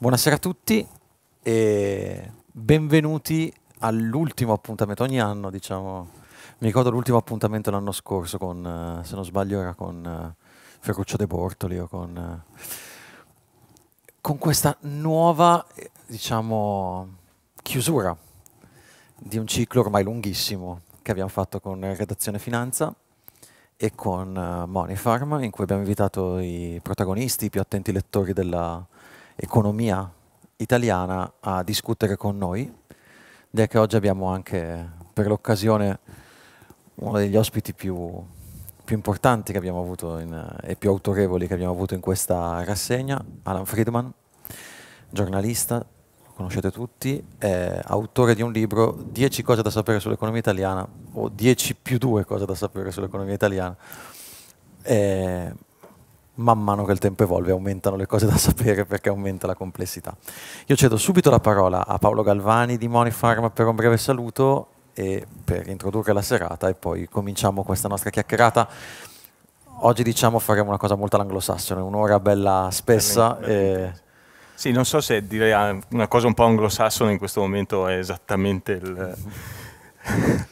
Buonasera a tutti e benvenuti all'ultimo appuntamento ogni anno, diciamo. Mi ricordo l'ultimo appuntamento l'anno scorso con, eh, se non sbaglio, era con eh, Ferruccio De Bortoli o con, eh, con questa nuova, diciamo, chiusura di un ciclo ormai lunghissimo che abbiamo fatto con Redazione Finanza e con Money Farm, in cui abbiamo invitato i protagonisti, i più attenti lettori della economia italiana a discutere con noi. Direi che oggi abbiamo anche per l'occasione uno degli ospiti più, più importanti che abbiamo avuto in, e più autorevoli che abbiamo avuto in questa rassegna, Alan Friedman, giornalista, conoscete tutti, è autore di un libro 10 cose da sapere sull'economia italiana o 10 più 2 cose da sapere sull'economia italiana. È, man mano che il tempo evolve aumentano le cose da sapere perché aumenta la complessità. Io cedo subito la parola a Paolo Galvani di Monifarm per un breve saluto e per introdurre la serata e poi cominciamo questa nostra chiacchierata. Oggi diciamo faremo una cosa molto all'anglosassone, un'ora bella spessa. E... Sì, non so se dire una cosa un po' anglosassone in questo momento è esattamente il...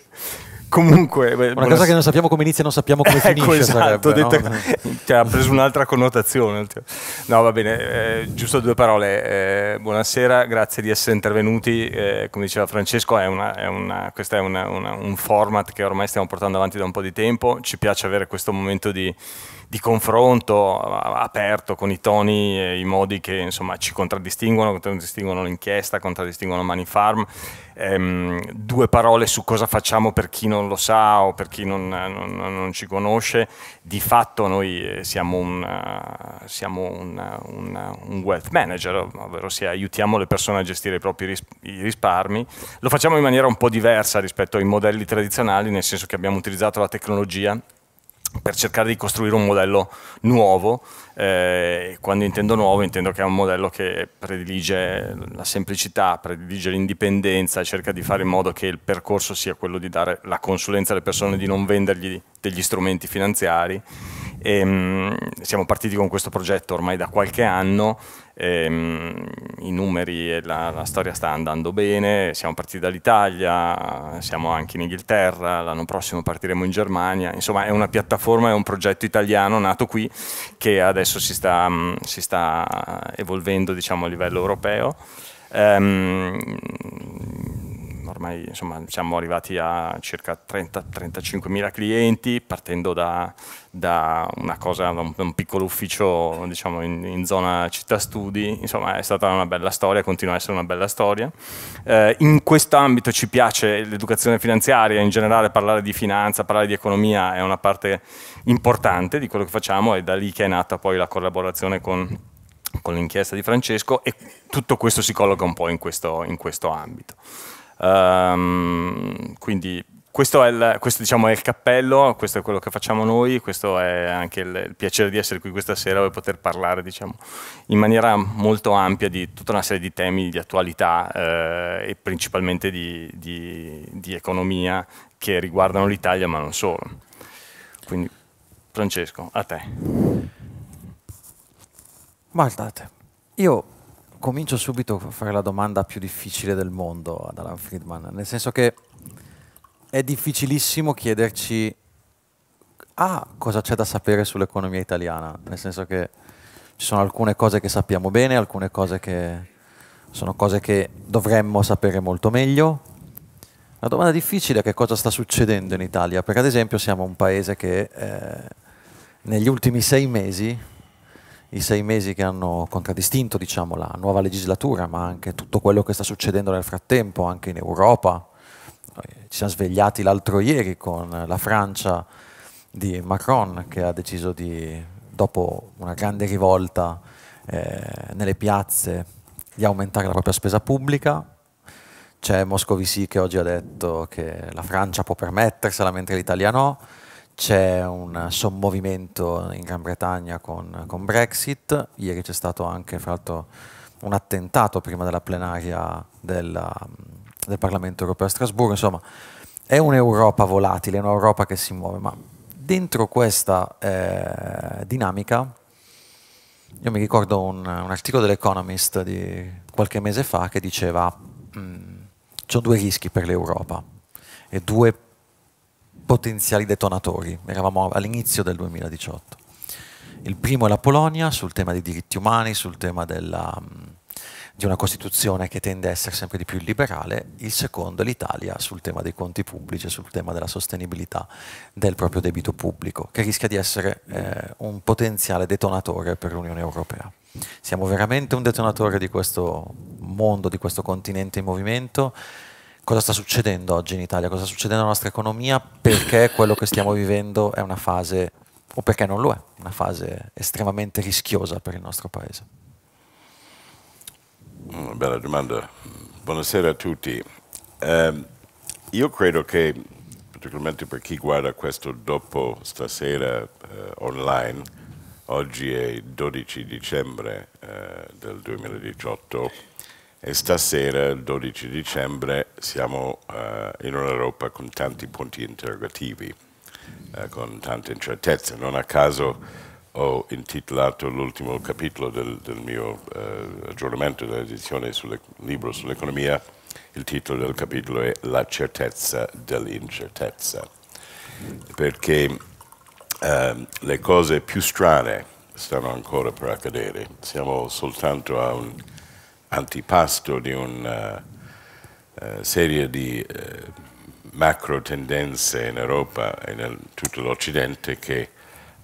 Comunque, una cosa che non sappiamo come inizia non sappiamo come ecco, finisce. Esatto, sarebbe, no? cioè, ha preso un'altra connotazione. No, va bene, eh, giusto due parole. Eh, buonasera, grazie di essere intervenuti. Eh, come diceva Francesco, è una, è una, questo è una, un format che ormai stiamo portando avanti da un po' di tempo. Ci piace avere questo momento di di confronto aperto con i toni e i modi che insomma, ci contraddistinguono, contraddistinguono l'inchiesta, contraddistinguono Manifarm. Ehm, due parole su cosa facciamo per chi non lo sa o per chi non, non, non ci conosce. Di fatto noi eh, siamo un, uh, siamo un, un, un wealth manager, ovvero sia aiutiamo le persone a gestire i propri ris i risparmi. Lo facciamo in maniera un po' diversa rispetto ai modelli tradizionali, nel senso che abbiamo utilizzato la tecnologia per cercare di costruire un modello nuovo, eh, quando intendo nuovo intendo che è un modello che predilige la semplicità, predilige l'indipendenza, cerca di fare in modo che il percorso sia quello di dare la consulenza alle persone, di non vendergli degli strumenti finanziari. E, mh, siamo partiti con questo progetto ormai da qualche anno Ehm, I numeri e la, la, storia sta andando bene, siamo partiti dall'Italia, siamo anche in Inghilterra, l'anno prossimo partiremo in Germania, insomma è una piattaforma, è un progetto italiano nato qui che adesso si sta, si sta evolvendo diciamo, a livello europeo. Um, ormai insomma, siamo arrivati a circa 30-35 mila clienti partendo da, da, cosa, un, un piccolo ufficio diciamo, in, in, zona città studi, insomma è stata una bella storia, continua a essere una bella storia. Eh, in questo ambito ci piace l'educazione finanziaria, in generale parlare di finanza, parlare di economia è una parte importante di quello che facciamo e da lì che è nata poi la collaborazione con, con l'inchiesta di Francesco e tutto questo si colloca un po' in questo, in questo ambito. Um, quindi questo, è il, questo diciamo, è il, cappello, questo è quello che facciamo noi, questo è anche il, il piacere di essere qui questa sera e poter parlare diciamo, in maniera molto ampia di tutta una serie di temi di attualità eh, e principalmente di, di, di economia che riguardano l'Italia ma non solo. Quindi Francesco, a te. Guardate, io comincio subito a fare la domanda più difficile del mondo ad Alan Friedman, nel senso che è difficilissimo chiederci ah, cosa c'è da sapere sull'economia italiana, nel senso che ci sono alcune cose che sappiamo bene, alcune cose che sono cose che dovremmo sapere molto meglio. La domanda difficile è che cosa sta succedendo in Italia, perché ad esempio siamo un paese che eh, negli ultimi sei mesi i sei mesi che hanno contraddistinto diciamo, la nuova legislatura, ma anche tutto quello che sta succedendo nel frattempo, anche in Europa. Ci siamo svegliati l'altro ieri con la Francia di Macron che ha deciso di, dopo una grande rivolta eh, nelle piazze, di aumentare la propria spesa pubblica. C'è Moscovici che oggi ha detto che la Francia può permettersela mentre l'Italia no c'è un sommovimento in Gran Bretagna con, con Brexit, ieri c'è stato anche fra l'altro un attentato prima della plenaria del, del Parlamento europeo a Strasburgo, insomma è un'Europa volatile, un'Europa che si muove, ma dentro questa eh, dinamica io mi ricordo un, un articolo dell'Economist di qualche mese fa che diceva mm, ci sono due rischi per l'Europa e due potenziali detonatori. Eravamo all'inizio del 2018. Il primo è la Polonia sul tema dei diritti umani, sul tema della, di una Costituzione che tende a essere sempre di più illiberale, il secondo è l'Italia sul tema dei conti pubblici, sul tema della sostenibilità del proprio debito pubblico, che rischia di essere eh, un potenziale detonatore per l'Unione Europea. Siamo veramente un detonatore di questo mondo, di questo continente in movimento. Cosa sta succedendo oggi in Italia? Cosa sta succedendo nella nostra economia? Perché quello che stiamo vivendo è una fase, o perché non lo è, una fase estremamente rischiosa per il nostro Paese. Una bella domanda. Buonasera a tutti. Eh, io credo che, particolarmente per chi guarda questo dopo stasera eh, online, oggi è il 12 dicembre eh, del 2018 e stasera, il 12 dicembre, siamo eh, in un'Europa con tanti punti interrogativi, eh, con tante incertezze. Non a caso ho intitolato l'ultimo capitolo del, del mio eh, aggiornamento dell'edizione sul libro sull'economia, il titolo del capitolo è La certezza dell'incertezza, perché eh, le cose più strane stanno ancora per accadere, siamo soltanto a un antipasto di una uh, uh, serie di uh, macro tendenze in Europa e in tutto l'Occidente che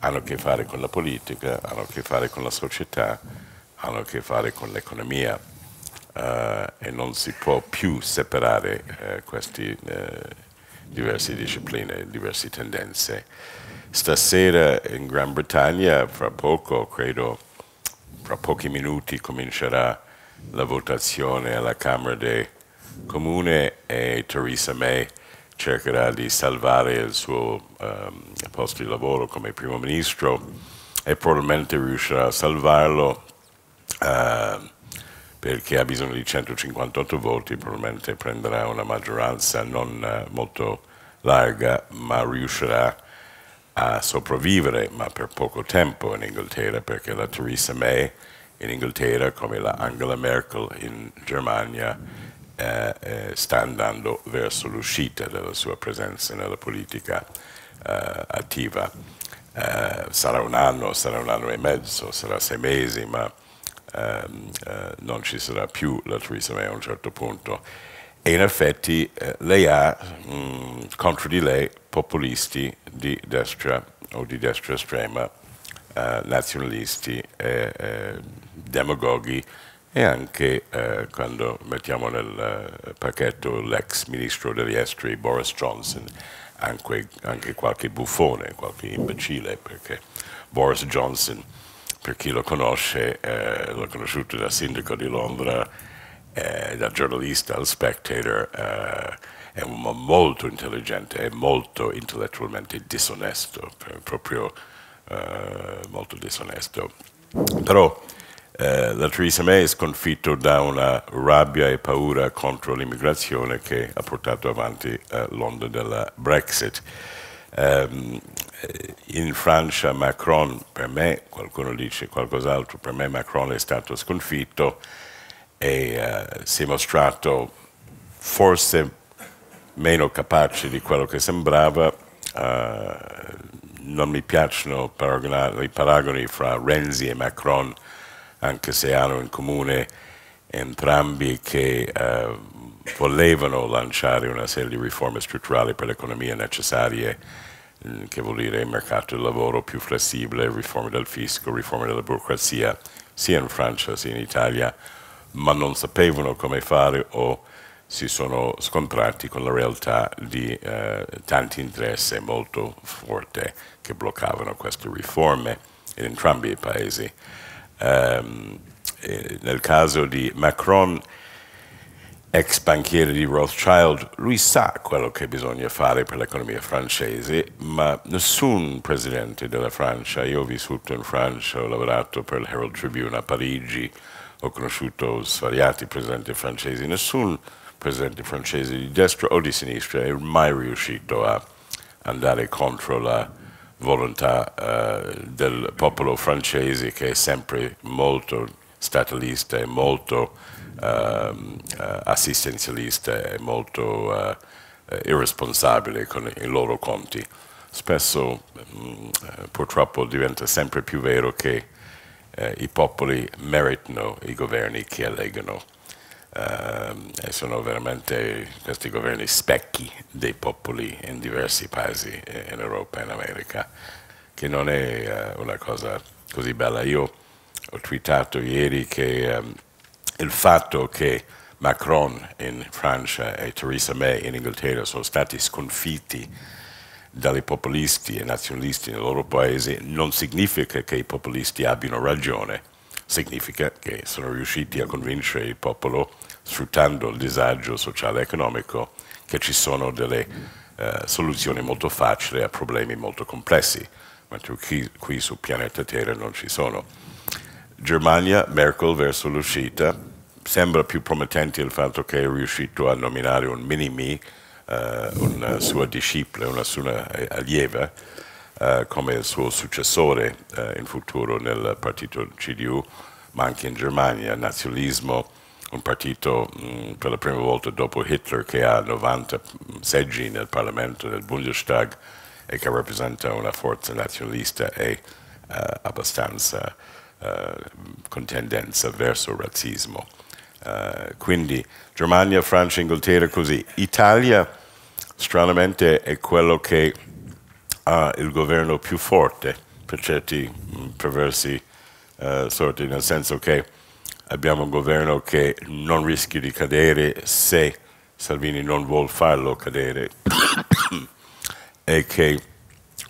hanno a che fare con la politica, hanno a che fare con la società, hanno a che fare con l'economia uh, e non si può più separare queste diverse discipline, diverse tendenze. Stasera in Gran Bretagna, fra poco, credo, fra pochi minuti comincerà la votazione alla Camera dei Comuni e Theresa May cercherà di salvare il suo um, posto di lavoro come primo ministro e probabilmente riuscirà a salvarlo uh, perché ha bisogno di 158 voti, probabilmente prenderà una maggioranza non uh, molto larga, ma riuscirà a sopravvivere, ma per poco tempo in Inghilterra, perché la Theresa May in Inghilterra, come la Angela Merkel in Germania, eh, eh, sta andando verso l'uscita della sua presenza nella politica eh, attiva. Eh, sarà un anno, sarà un anno e mezzo, sarà sei mesi, ma ehm, eh, non ci sarà più la Theresa May a un certo punto. E in effetti eh, lei ha mh, contro di lei populisti di destra o di destra estrema, nazionalisti demagoghi e anche eh, quando mettiamo nel eh, pacchetto l'ex ministro degli esteri Boris Johnson, anche, anche, qualche buffone, qualche imbecille, perché Boris Johnson, per chi lo conosce, eh, l'ho conosciuto da sindaco di Londra, eh, da giornalista al Spectator, eh, è un uomo molto intelligente e molto intellettualmente disonesto, proprio eh, molto disonesto. Però eh, la Theresa May è sconfitto da una rabbia e paura contro l'immigrazione che ha portato avanti eh, l'onda della Brexit. Um, in Francia Macron, per me, qualcuno dice qualcos'altro, per me Macron è stato sconfitto e uh, si è mostrato forse meno capace di quello che sembrava. Uh, non mi piacciono i paragoni fra Renzi e Macron anche se hanno in comune entrambi che eh, volevano lanciare una serie di riforme strutturali per l'economia necessarie, eh, che vuol dire mercato del lavoro più flessibile, riforme del fisco, riforme della burocrazia, sia in Francia sia in Italia, ma non sapevano come fare o si sono scontrati con la realtà di eh, tanti interessi molto forti che bloccavano queste riforme in entrambi i paesi. Um, nel caso di Macron, ex banchiere di Rothschild, lui sa quello che bisogna fare per l'economia francese, ma nessun presidente della Francia, io ho vissuto in Francia, ho lavorato per il Herald Tribune a Parigi, ho conosciuto svariati presidenti francesi, nessun presidente francese di destra o di sinistra è mai riuscito a andare contro la volontà eh, del popolo francese che è sempre molto statalista e molto ehm, eh, assistenzialista e molto eh, irresponsabile con i loro conti. Spesso mh, mm, purtroppo diventa sempre più vero che eh, i popoli meritano i governi che eleggono uh, e sono veramente questi governi specchi dei popoli in diversi paesi in Europa e in America, che non è uh, una cosa così bella. Io ho twittato ieri che um, il fatto che Macron in Francia e Theresa May in Inghilterra sono stati sconfitti dai populisti e nazionalisti nel loro paese non significa che i populisti abbiano ragione, significa che sono riusciti a convincere il popolo, sfruttando il disagio sociale e economico, che ci sono delle eh, soluzioni molto facili a problemi molto complessi, mentre qui, qui sul pianeta Terra non ci sono. Germania, Merkel verso l'uscita, sembra più promettente il fatto che è riuscito a nominare un mini-me eh, una sua discipola, una sua allieva, eh, come il suo successore eh, in futuro nel partito CDU, ma anche in Germania, nazionalismo, un partito mh, mm, per la prima volta dopo Hitler che ha 90 seggi nel Parlamento del Bundestag e che rappresenta una forza nazionalista e abbastanza con tendenza verso il razzismo. Uh, quindi Germania, Francia, Inghilterra, così. Italia, stranamente, è quello che ha il governo più forte per certi mm, perversi uh, sorti, nel senso che abbiamo un governo che non rischia di cadere se Salvini non vuole farlo cadere e che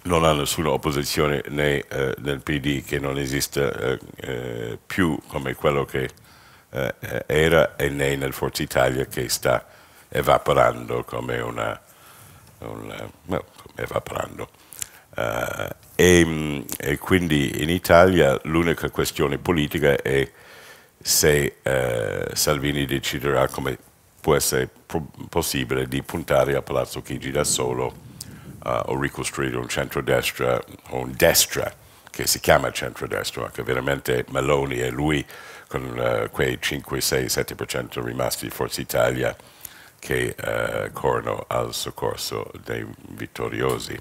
non ha nessuna opposizione né uh, nel PD, che non esiste più come quello che eh, era e né nel Forza Italia che sta evaporando come una, una no, evaporando. Uh, e, e, quindi in Italia l'unica questione politica è se uh, Salvini deciderà come può essere possibile di puntare a Palazzo Chigi da solo uh, o ricostruire un centrodestra o un destra che si chiama centrodestra, ma che veramente Meloni e lui con quei 5, 6, 7% rimasti di Forza Italia che uh, corrono al soccorso dei vittoriosi.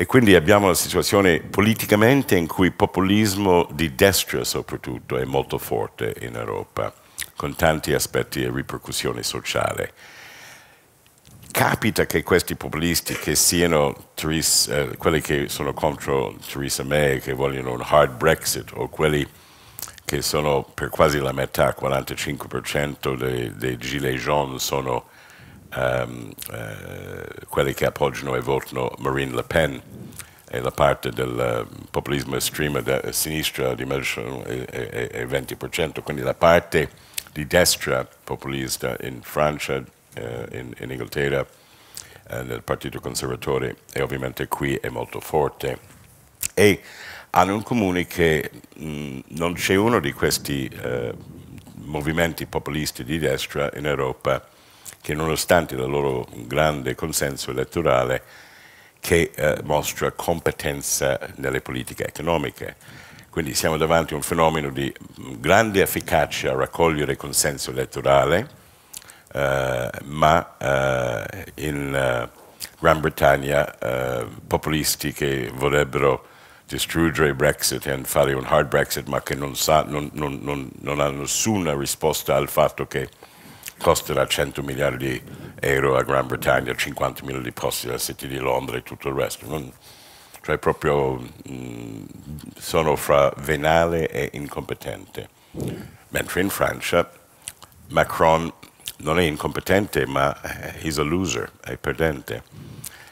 E quindi abbiamo una situazione politicamente in cui il populismo di destra soprattutto è molto forte in Europa, con tanti aspetti e ripercussioni sociali. Capita che questi populisti, che siano Theresa, eh, quelli che sono contro Theresa May, che vogliono un hard Brexit, o quelli che sono per quasi la metà, 45% dei, dei gilet jaunes sono um, eh, quelli che appoggiano e votano Marine Le Pen e la parte del uh, populismo estremo a sinistra di è, è, è, 20%, quindi la parte di destra populista in Francia, eh, in, in, Inghilterra, eh, nel Partito Conservatore e ovviamente qui è molto forte. E hanno in comune che mh, non c'è uno di questi eh, movimenti populisti di destra in Europa che nonostante il loro grande consenso elettorale che eh, mostra competenza nelle politiche economiche. Quindi siamo davanti a un fenomeno di grande efficacia a raccogliere consenso elettorale, eh, ma eh, in eh, Gran Bretagna eh, populisti che vorrebbero distruggere Brexit e fare un hard Brexit, ma che non, sa, non, non, non, non ha nessuna risposta al fatto che costerà 100 miliardi di euro a Gran Bretagna, 50 milioni di posti alla City di Londra e tutto il resto. Non, cioè proprio mh, mm, sono fra venale e incompetente. Mentre in Francia Macron non è incompetente, ma è a loser, è perdente.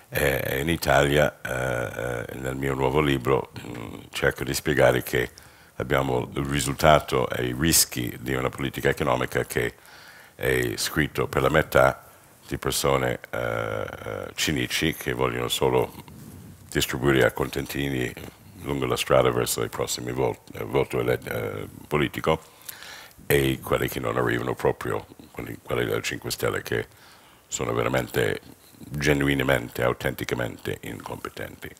Eh, in Italia, eh, nel mio nuovo libro, mh, mm, cerco di spiegare che abbiamo il risultato e i rischi di una politica economica che è scritto per la metà di persone eh, eh cinici che vogliono solo distribuire a contentini lungo la strada verso il prossimo eh, voto eh, politico e quelli che non arrivano proprio, quelli, del 5 Stelle che sono veramente genuinamente, autenticamente incompetenti.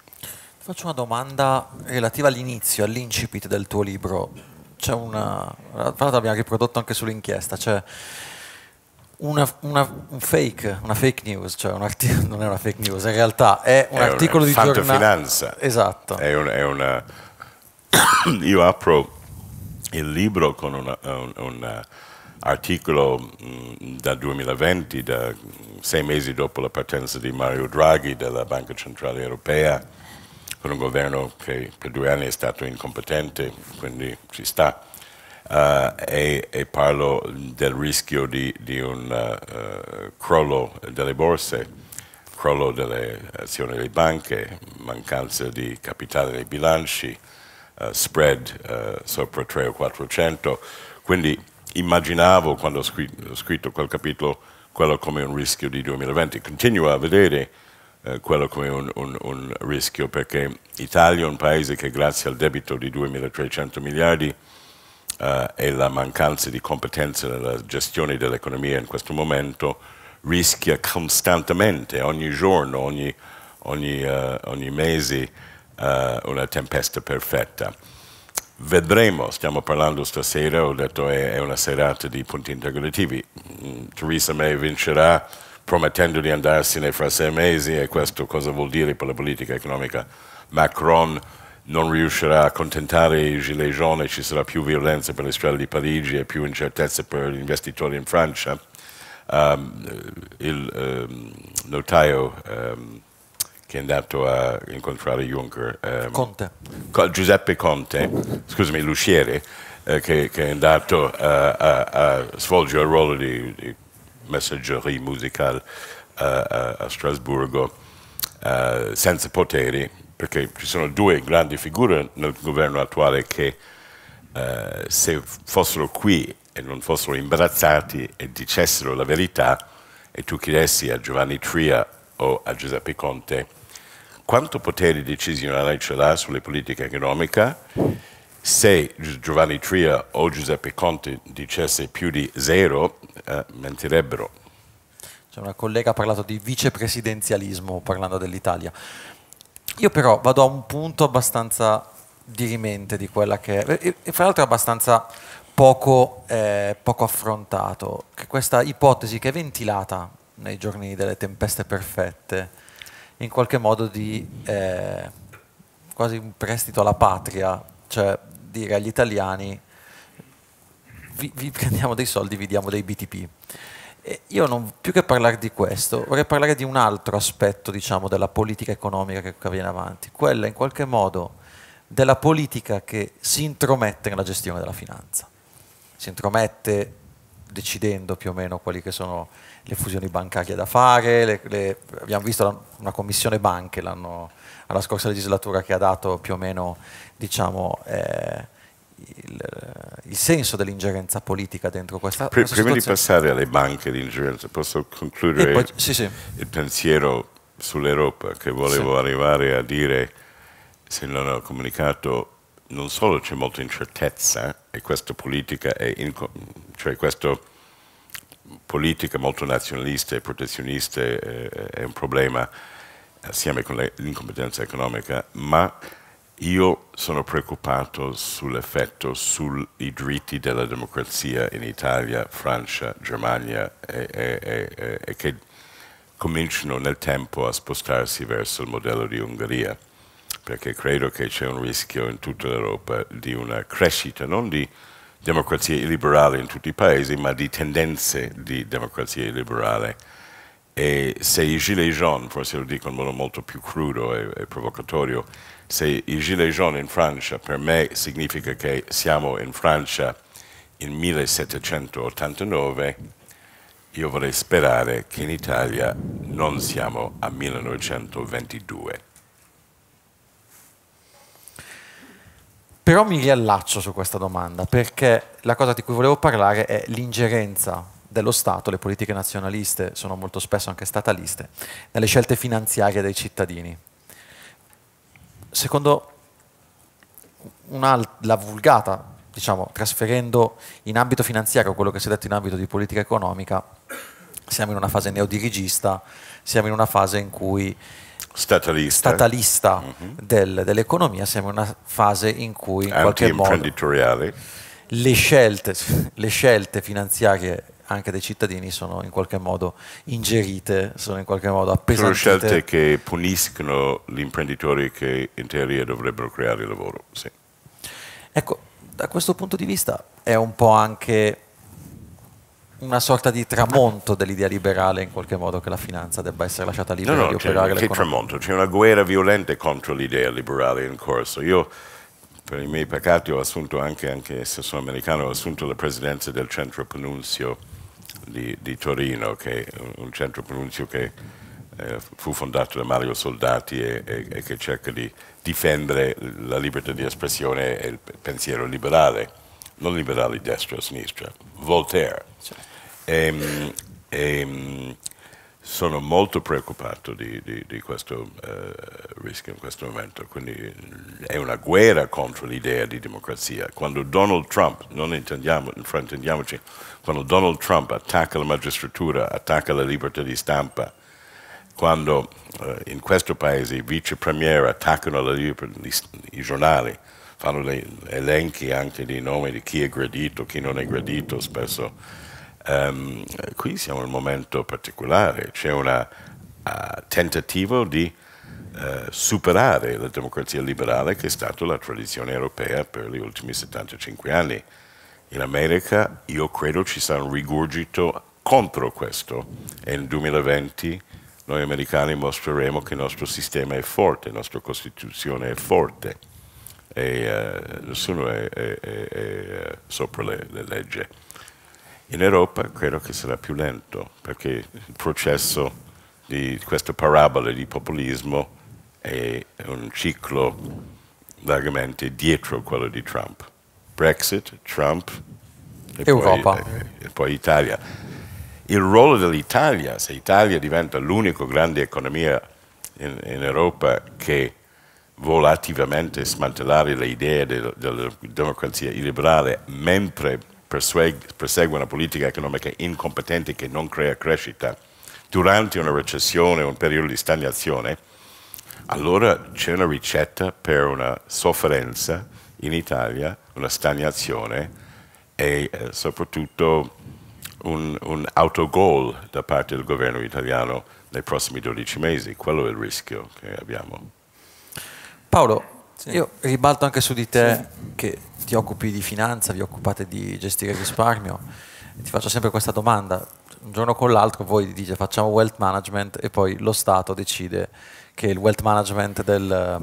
Faccio una domanda relativa all'inizio, all'incipit del tuo libro. C'è una, tra l'altro l'abbiamo riprodotto anche sull'inchiesta, c'è una, una, un fake, una fake news, cioè un non è una fake news, in realtà è un è articolo di giornale. finanza. Esatto. È, un, è una... Io apro il libro con un, un, un articolo mh, mm, da 2020, da sei mesi dopo la partenza di Mario Draghi dalla Banca Centrale Europea, con un governo che per due anni è stato incompetente, quindi ci sta. Uh, e, e, parlo del rischio di, di un uh, crollo delle borse, crollo delle azioni delle banche, mancanza di capitale nei bilanci, uh, spread sopra 3 o 400. Quindi immaginavo quando ho scritto, ho scritto, quel capitolo quello come un rischio di 2020. Continuo a vedere quello come un, un, un rischio perché Italia è un paese che grazie al debito di 2.300 miliardi uh, e la mancanza di competenza nella gestione dell'economia in questo momento rischia costantemente, ogni giorno, ogni, ogni, uh, ogni mese, uh, una tempesta perfetta. Vedremo, stiamo parlando stasera, ho detto è, è una serata di punti interrogativi. Mm, Theresa May vincerà promettendo di andarsene fra sei mesi e questo cosa vuol dire per la politica economica. Macron non riuscirà a accontentare i gilet jaune, ci sarà più violenza per le strade di Parigi e più incertezze per gli investitori in Francia. Um, il um, notaio um, che è andato a incontrare Juncker, Conte. Giuseppe Conte, scusami, l'usciere, eh, che, che, è andato a, a, a, svolgere il ruolo di, di messaggeria musicale a, a Strasburgo uh, senza poteri, perché ci sono due grandi figure nel governo attuale che eh, se fossero qui e non fossero imbarazzati e dicessero la verità e tu chiedessi a Giovanni Tria o a Giuseppe Conte quanto potere decisionale ce l'ha sulle politiche economiche, se Giovanni Tria o Giuseppe Conte dicesse più di zero, eh, mentirebbero. C'è una collega ha parlato di vicepresidenzialismo parlando dell'Italia. Io però vado a un punto abbastanza dirimente di quella che è, e, fra l'altro abbastanza poco, eh, poco affrontato, che questa ipotesi che è ventilata nei giorni delle tempeste perfette, in qualche modo di eh, quasi un prestito alla patria, cioè dire agli italiani vi, vi prendiamo dei soldi, vi diamo dei BTP io non, più che parlare di questo, vorrei parlare di un altro aspetto, diciamo, della politica economica che viene avanti, quella in qualche modo della politica che si intromette nella gestione della finanza. Si intromette decidendo più o meno quali che sono le fusioni bancarie da fare, le, le, abbiamo visto la, una commissione banche alla scorsa legislatura che ha dato più o meno diciamo, eh, il, il senso dell'ingerenza politica dentro questa, Pr- questa Prima di passare alle banche di ingerenza, posso concludere poi, sì, sì. il pensiero sull'Europa che volevo sì. arrivare a dire, se non ho comunicato, non solo c'è molta incertezza e questa politica è, cioè questa politica molto nazionalista e protezionista è, è un problema assieme con l'incompetenza economica, ma io sono preoccupato sull'effetto sui diritti della democrazia in Italia, Francia, Germania e, e, e, e, che cominciano nel tempo a spostarsi verso il modello di Ungheria, perché credo che c'è un rischio in tutta l'Europa di una crescita, non di democrazia illiberale in tutti i paesi, ma di tendenze di democrazia illiberale. E se i gilets jaunes, forse lo dico in modo molto più crudo e provocatorio, se i gilet jaune in Francia per me significa che siamo in Francia in 1789, io vorrei sperare che in Italia non siamo a 1922. Però mi riallaccio su questa domanda perché la cosa di cui volevo parlare è l'ingerenza dello Stato, le politiche nazionaliste sono molto spesso anche stataliste, nelle scelte finanziarie dei cittadini. Secondo la vulgata, diciamo, trasferendo in ambito finanziario quello che si è detto in ambito di politica economica, siamo in una fase neodirigista, siamo in una fase in cui statalista, statalista uh-huh. del, dell'economia, siamo in una fase in cui in qualche modo le scelte, le scelte finanziarie anche dei cittadini sono in qualche modo ingerite, sono in qualche modo appesantite. Sono scelte che puniscono gli imprenditori che in teoria dovrebbero creare lavoro. Sì. Ecco, da questo punto di vista è un po' anche una sorta di tramonto dell'idea liberale in qualche modo che la finanza debba essere lasciata libera no, no, di operare che tramonto? C'è una guerra violenta contro l'idea liberale in corso. Io per i miei peccati ho assunto anche, anche se sono americano, ho assunto la presidenza del centro Pannunzio di, di Torino, che è un centro Pannunzio che eh, fu fondato da Mario Soldati e, e, e, che cerca di difendere la libertà di espressione e il pensiero liberale, non liberale destra o sinistra, Voltaire. Certo. E, ehm, ehm, sono molto preoccupato di, di, di questo eh, rischio in questo momento, quindi è una guerra contro l'idea di democrazia. Quando Donald Trump, non intendiamo, fraintendiamoci, quando Donald Trump attacca la magistratura, attacca la libertà di stampa, quando eh, in questo paese i vice premier attaccano la, i, i giornali, fanno elenchi anche di nomi di chi è gradito, chi non è gradito spesso, Um, qui siamo in un momento particolare, c'è un uh, tentativo di uh, superare la democrazia liberale che è stata la tradizione europea per gli ultimi 75 anni. In America io credo ci sarà un rigurgito contro questo e nel 2020 noi americani mostreremo che il nostro sistema è forte, la nostra Costituzione è forte e uh, nessuno è, è, è, è sopra le, le leggi. In Europa credo che sarà più lento perché il processo di questa parabola di populismo è un ciclo largamente dietro quello di Trump. Brexit, Trump e Europa. Poi, e poi Italia. Il ruolo dell'Italia, se l'Italia diventa l'unica grande economia in, in, Europa che vuole attivamente smantellare le idee della, della democrazia illiberale mentre persegue una politica economica incompetente che non crea crescita durante una recessione o un periodo di stagnazione, allora c'è una ricetta per una sofferenza in Italia, una stagnazione e eh, soprattutto un, un autogol da parte del governo italiano nei prossimi 12 mesi. Quello è il rischio che abbiamo. Paolo, sì. io ribalto anche su di te sì. che ti occupi di finanza, vi occupate di gestire il risparmio, ti faccio sempre questa domanda. Un giorno con l'altro voi dite facciamo wealth management e poi lo Stato decide che il wealth management del,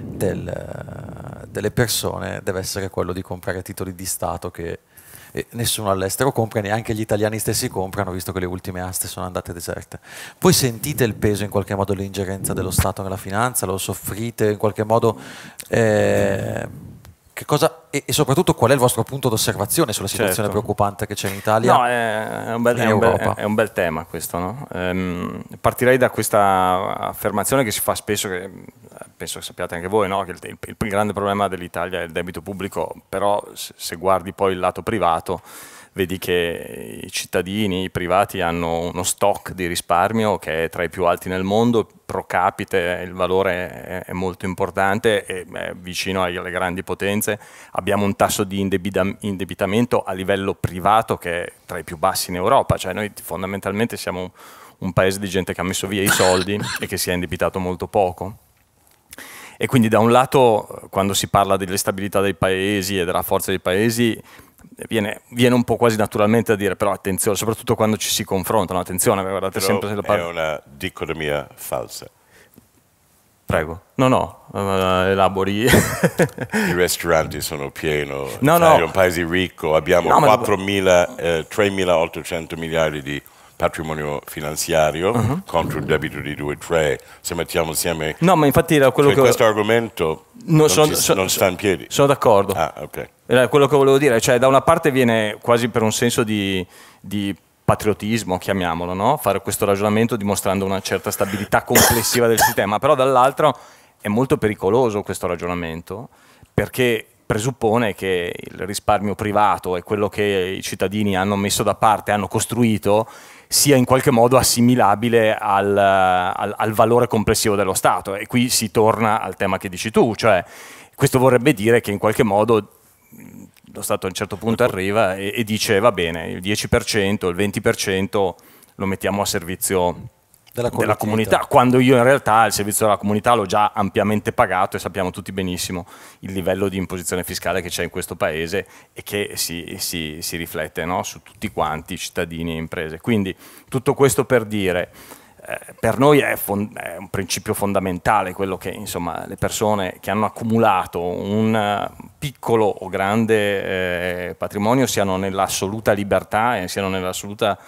del, delle persone deve essere quello di comprare titoli di Stato che nessuno all'estero compra, neanche gli italiani stessi comprano, visto che le ultime aste sono andate deserte. Voi sentite il peso in qualche modo dell'ingerenza dello Stato nella finanza? Lo soffrite in qualche modo? Eh, Cosa, e, e, soprattutto qual è il vostro punto d'osservazione sulla situazione certo. preoccupante che c'è in Italia? No, è, un bel, è, un bel, è un, bel, tema questo. No? Ehm, partirei da questa affermazione che si fa spesso, che penso che sappiate anche voi, no? che il, il, il, grande problema dell'Italia è il debito pubblico, però se, se guardi poi il lato privato vedi che i cittadini, i privati hanno uno stock di risparmio che è tra i più alti nel mondo, pro capite il valore è, molto importante, è vicino alle grandi potenze, abbiamo un tasso di indebitamento a livello privato che è tra i più bassi in Europa, cioè noi fondamentalmente siamo un paese di gente che ha messo via i soldi e che si è indebitato molto poco. E quindi da un lato, quando si parla delle stabilità dei paesi e della forza dei paesi, Viene, viene, un po' quasi naturalmente a dire, però attenzione, soprattutto quando ci si confrontano, attenzione, guardate però sempre se la parte... è una dicotomia falsa. Prego. No, no, uh, elabori. I ristoranti sono pieni, no, no. è un paese ricco, abbiamo no, 4.000, eh, 3.800 miliardi di patrimonio finanziario uh -huh. contro il debito di 2-3, se mettiamo insieme... No, ma infatti era quello cioè, che... Questo argomento no, non, son, ci, so, non, sta in piedi. Sono d'accordo. Ah, ok. Era quello che volevo dire, cioè da una parte viene quasi per un senso di, di patriottismo, chiamiamolo, no? fare questo ragionamento dimostrando una certa stabilità complessiva del sistema, però dall'altro è molto pericoloso questo ragionamento perché presuppone che il risparmio privato e quello che i cittadini hanno messo da parte, hanno costruito, sia in qualche modo assimilabile al, al, al valore complessivo dello Stato. E qui si torna al tema che dici tu, cioè questo vorrebbe dire che in qualche modo lo Stato a un certo punto arriva e, e dice va bene, il 10%, il 20% lo mettiamo a servizio della, della comunità, quando io in realtà il servizio della comunità l'ho già ampiamente pagato e sappiamo tutti benissimo il livello di imposizione fiscale che c'è in questo paese e che si, si, si riflette no? su tutti quanti, cittadini e imprese. Quindi tutto questo per dire, eh, per noi è, è, un principio fondamentale quello che insomma, le persone che hanno accumulato un piccolo o grande eh, patrimonio siano nell'assoluta libertà e siano nell'assoluta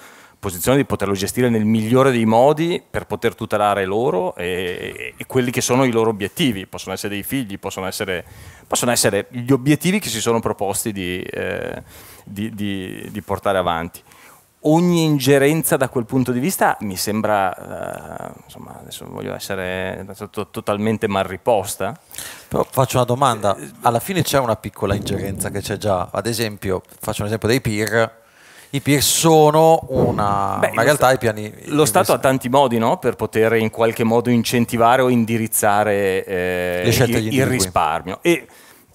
posizione di poterlo gestire nel migliore dei modi per poter tutelare loro e, e, quelli che sono i loro obiettivi, possono essere dei figli, possono essere, possono essere gli obiettivi che si sono proposti di, eh, di, di, di, portare avanti. Ogni ingerenza da quel punto di vista mi sembra, eh, insomma, adesso voglio essere totalmente mal riposta. Però faccio una domanda, alla fine c'è una piccola ingerenza che c'è già, ad esempio, faccio un esempio dei peer, i peer sono una, Beh, una realtà ai piani. Lo Stato ha tanti modi no? per poter in qualche modo incentivare o indirizzare eh, il, il risparmio. E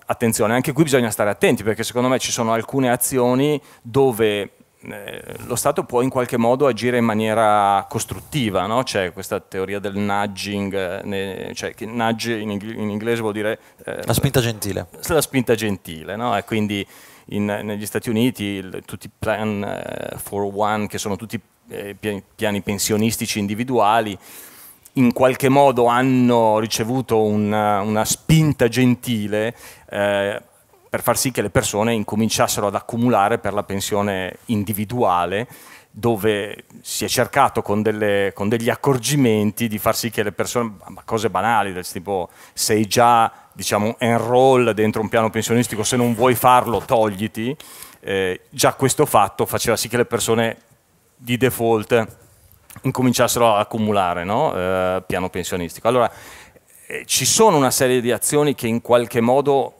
attenzione, anche qui bisogna stare attenti perché secondo me ci sono alcune azioni dove eh, lo Stato può in qualche modo agire in maniera costruttiva, no? c'è questa teoria del nudging, eh, cioè che nudge in, inglese vuol dire... Eh, la spinta gentile. La spinta gentile, no? e quindi in, negli Stati Uniti il, tutti i plan uh, for one, che sono tutti eh, piani, pensionistici individuali, in qualche modo hanno ricevuto una, una spinta gentile eh, per far sì che le persone incominciassero ad accumulare per la pensione individuale dove si è cercato con, delle, con, degli accorgimenti di far sì che le persone, cose banali tipo sei già diciamo enroll dentro un piano pensionistico, se non vuoi farlo togliti, eh, già questo fatto faceva sì che le persone di default incominciassero a accumulare no? eh, piano pensionistico. Allora eh, ci sono una serie di azioni che in qualche modo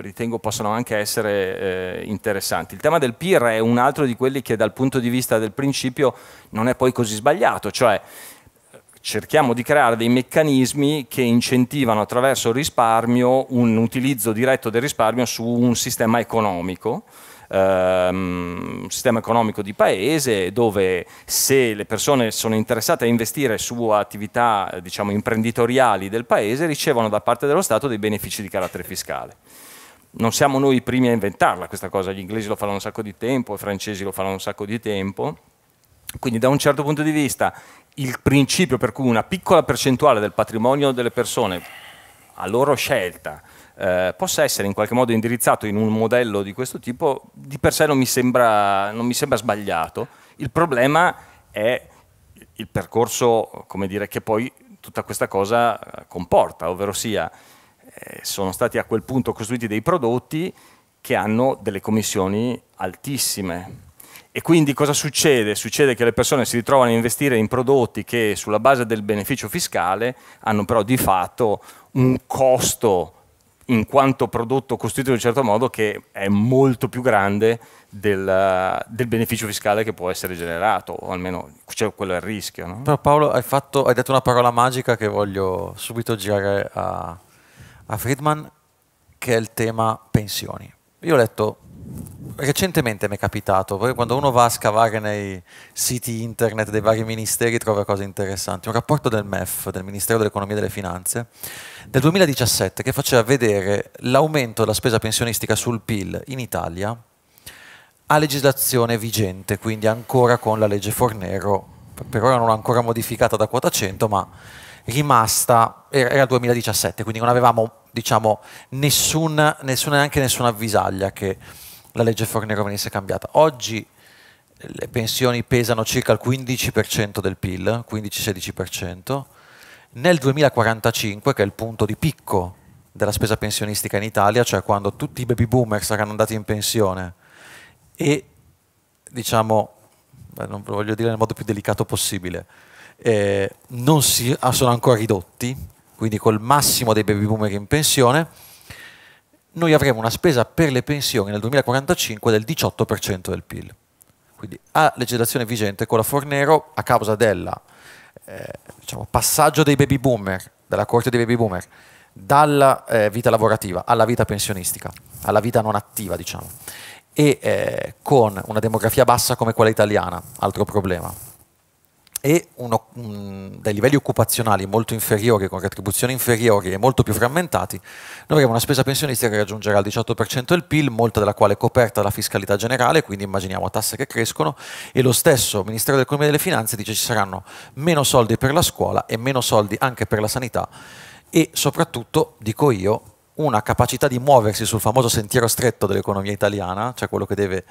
ritengo possano anche essere eh, interessanti. Il tema del PIR è un altro di quelli che dal punto di vista del principio non è poi così sbagliato, cioè cerchiamo di creare dei meccanismi che incentivano attraverso il risparmio un utilizzo diretto del risparmio su un sistema economico ehm, un sistema economico di paese dove se le persone sono interessate a investire su attività diciamo, imprenditoriali del paese ricevono da parte dello Stato dei benefici di carattere fiscale. Non siamo noi i primi a inventarla questa cosa, gli inglesi lo fanno un sacco di tempo, i francesi lo fanno un sacco di tempo, quindi da un certo punto di vista il principio per cui una piccola percentuale del patrimonio delle persone a loro scelta eh, possa essere in qualche modo indirizzato in un modello di questo tipo, di per sé non mi sembra, non mi sembra sbagliato. Il problema è il percorso dire, che poi tutta questa cosa eh, comporta, ovvero sia eh, sono stati a quel punto costruiti dei prodotti che hanno delle commissioni altissime. E quindi cosa succede? Succede che le persone si ritrovano a investire in prodotti che sulla base del beneficio fiscale hanno però di fatto un costo in quanto prodotto costituito in un certo modo che è molto più grande del, del beneficio fiscale che può essere generato, o almeno cioè, quello è il rischio. No? Però Paolo hai, fatto, hai, detto una parola magica che voglio subito girare a, a Friedman, che è il tema pensioni. Io ho letto recentemente mi è capitato, perché quando uno va a scavare nei siti internet dei vari ministeri trova cose interessanti. Un rapporto del MEF, del Ministero dell'Economia e delle Finanze, del 2017 che faceva vedere l'aumento della spesa pensionistica sul PIL in Italia a legislazione vigente, quindi ancora con la legge Fornero, per ora non ancora modificata da quota 100, ma rimasta, era il 2017, quindi non avevamo diciamo, nessun, nessuna, neanche nessuna avvisaglia che la legge Fornero venisse cambiata. Oggi le pensioni pesano circa il 15% del PIL, 15-16%. Nel 2045, che è il punto di picco della spesa pensionistica in Italia, cioè quando tutti i baby boomer saranno andati in pensione e, diciamo, non voglio dire nel modo più delicato possibile, eh, non si, sono ancora ridotti, quindi col massimo dei baby boomer in pensione, noi avremo una spesa per le pensioni nel 2045 del 18% del PIL. Quindi a legislazione vigente con la Fornero, a causa del eh, diciamo, passaggio dei baby boomer, della corte dei baby boomer, dalla eh, vita lavorativa alla vita pensionistica, alla vita non attiva, diciamo, e eh, con una demografia bassa come quella italiana, altro problema, e uno, um, dai livelli occupazionali molto inferiori, con retribuzioni inferiori e molto più frammentati, noi avremo una spesa pensionistica che raggiungerà il 18% del PIL, molta della quale è coperta dalla fiscalità generale, quindi immaginiamo tasse che crescono, e lo stesso Ministero dell'Economia e delle Finanze dice ci saranno meno soldi per la scuola e meno soldi anche per la sanità e soprattutto, dico io, una capacità di muoversi sul famoso sentiero stretto dell'economia italiana, cioè quello che deve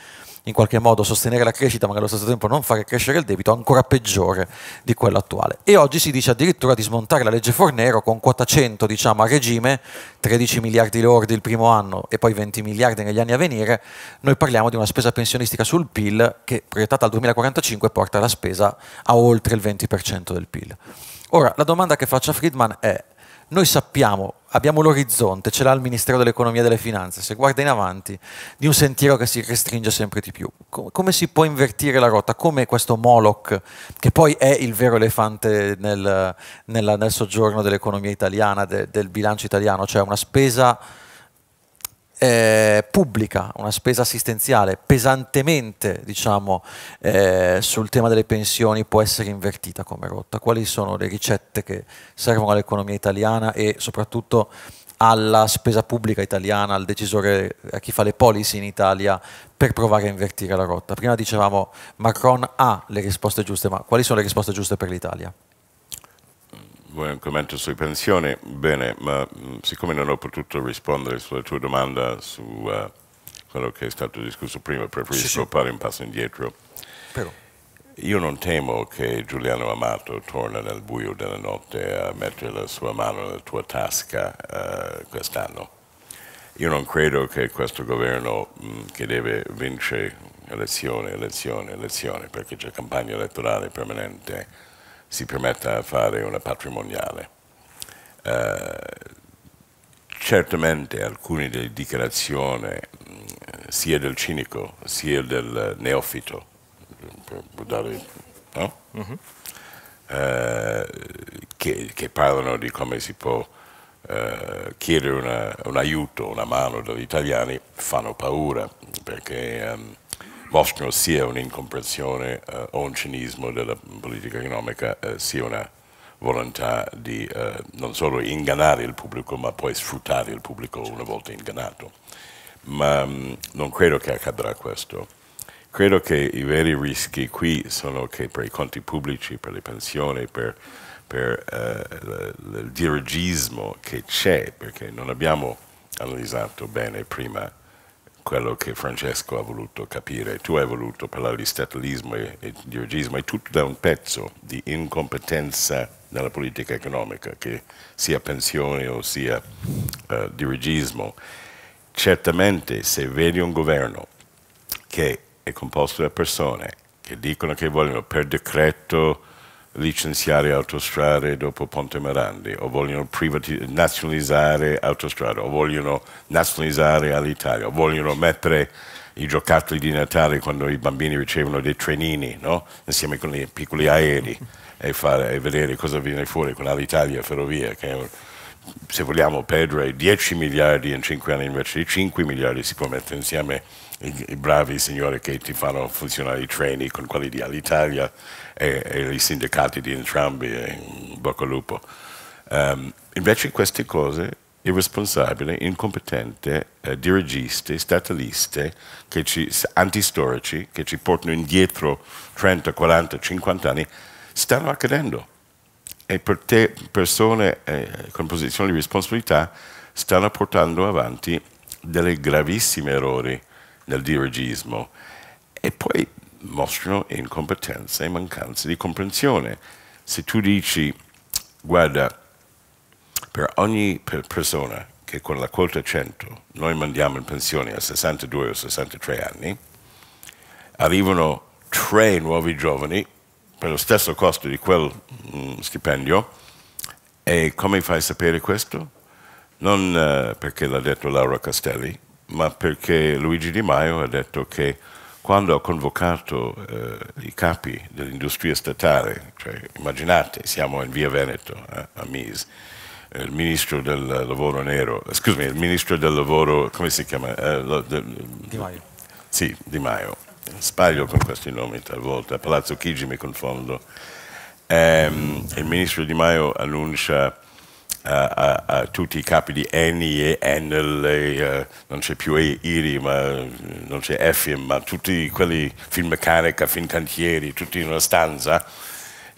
in qualche modo sostenere la crescita ma allo stesso tempo non fare crescere il debito, ancora peggiore di quello attuale. E oggi si dice addirittura di smontare la legge Fornero con quota 100 diciamo, a regime, 13 miliardi lordi il primo anno e poi 20 miliardi negli anni a venire, noi parliamo di una spesa pensionistica sul PIL che proiettata al 2045 porta la spesa a oltre il 20% del PIL. Ora, la domanda che faccio a Friedman è noi sappiamo, abbiamo l'orizzonte, ce l'ha il Ministero dell'Economia e delle Finanze, se guarda in avanti, di un sentiero che si restringe sempre di più. Come, si può invertire la rotta? Come questo Moloch, che poi è il vero elefante nel, nel, nel soggiorno dell'economia italiana, de, del bilancio italiano, cioè una spesa eh, pubblica, una spesa assistenziale pesantemente diciamo, eh, sul tema delle pensioni può essere invertita come rotta? Quali sono le ricette che servono all'economia italiana e soprattutto alla spesa pubblica italiana, al decisore, a chi fa le policy in Italia per provare a invertire la rotta? Prima dicevamo Macron ha le risposte giuste, ma quali sono le risposte giuste per l'Italia? Un commento sulle pensioni? Bene, ma mm, siccome non ho potuto rispondere sulla tua domanda su uh, quello che è stato discusso prima, preferisco sì, sì. fare un passo indietro. Però. Io non temo che Giuliano Amato torna nel buio della notte a mettere la sua mano nella tua tasca uh, quest'anno. Io non credo che questo governo mh, mm, che deve vincere elezione, elezione, elezione, perché c'è campagna elettorale permanente, si permetta di fare una patrimoniale. Eh, certamente alcune delle dichiarazioni, sia del cinico sia del neofito, per dare, no? uh -huh. eh, che, che, parlano di come si può eh, chiedere una, un aiuto, una mano dagli italiani, fanno paura, perché um, mostrano sia un'incomprensione uh, o un cinismo della politica economica, uh, sia una volontà di uh, non solo ingannare il pubblico, ma poi sfruttare il pubblico una volta ingannato. Ma um, non credo che accadrà questo. Credo che i veri rischi qui sono che per i conti pubblici, per le pensioni, per, per il dirigismo che c'è, perché non abbiamo analizzato bene prima quello che Francesco ha voluto capire. Tu hai voluto parlare di statalismo e, e dirigismo, è tutto da un pezzo di incompetenza nella politica economica, che sia pensioni o sia uh, dirigismo. Certamente se vedi un governo che è composto da persone che dicono che vogliono per decreto licenziare autostrade dopo Ponte Marandi o vogliono nazionalizzare autostrade o vogliono nazionalizzare all'Italia o vogliono mettere i giocattoli di Natale quando i bambini ricevono dei trenini no? insieme con i piccoli aerei e, fare, e vedere cosa viene fuori con l'Italia Ferrovia che è, se vogliamo perdere 10 miliardi in 5 anni invece di 5 miliardi si può mettere insieme i, i bravi signori che ti fanno funzionare i treni con quelli di Alitalia e, e i sindacati di entrambi, in bocca al lupo. Um, invece queste cose irresponsabili, incompetenti, eh, dirigiste, stataliste, che ci, antistorici, che ci portano indietro 30, 40, 50 anni, stanno accadendo. E per te, persone eh, con posizioni di responsabilità stanno portando avanti delle gravissimi errori nel dirigismo e poi mostrano incompetenza e mancanza di comprensione. Se tu dici, guarda, per ogni persona che con la quota 100 noi mandiamo in pensione a 62 o 63 anni, arrivano tre nuovi giovani per lo stesso costo di quel mm, stipendio e come fai a sapere questo? non eh, perché l'ha detto Laura Castelli, ma perché Luigi Di Maio ha detto che quando ha convocato eh, i capi dell'industria statale, cioè immaginate, siamo in via Veneto, eh, a Mise, il ministro del lavoro nero, scusami, il ministro del lavoro, come si chiama? Eh, lo, de, Di Maio. Sì, Di Maio. Sbaglio con questi nomi talvolta, Palazzo Chigi mi confondo. Ehm, il ministro Di Maio annuncia a, a, tutti i capi di Eni e Enel, e, uh, non c'è più IRI, ma non c'è EFIM, ma tutti quelli, Finmeccanica, Fincantieri, tutti in una stanza,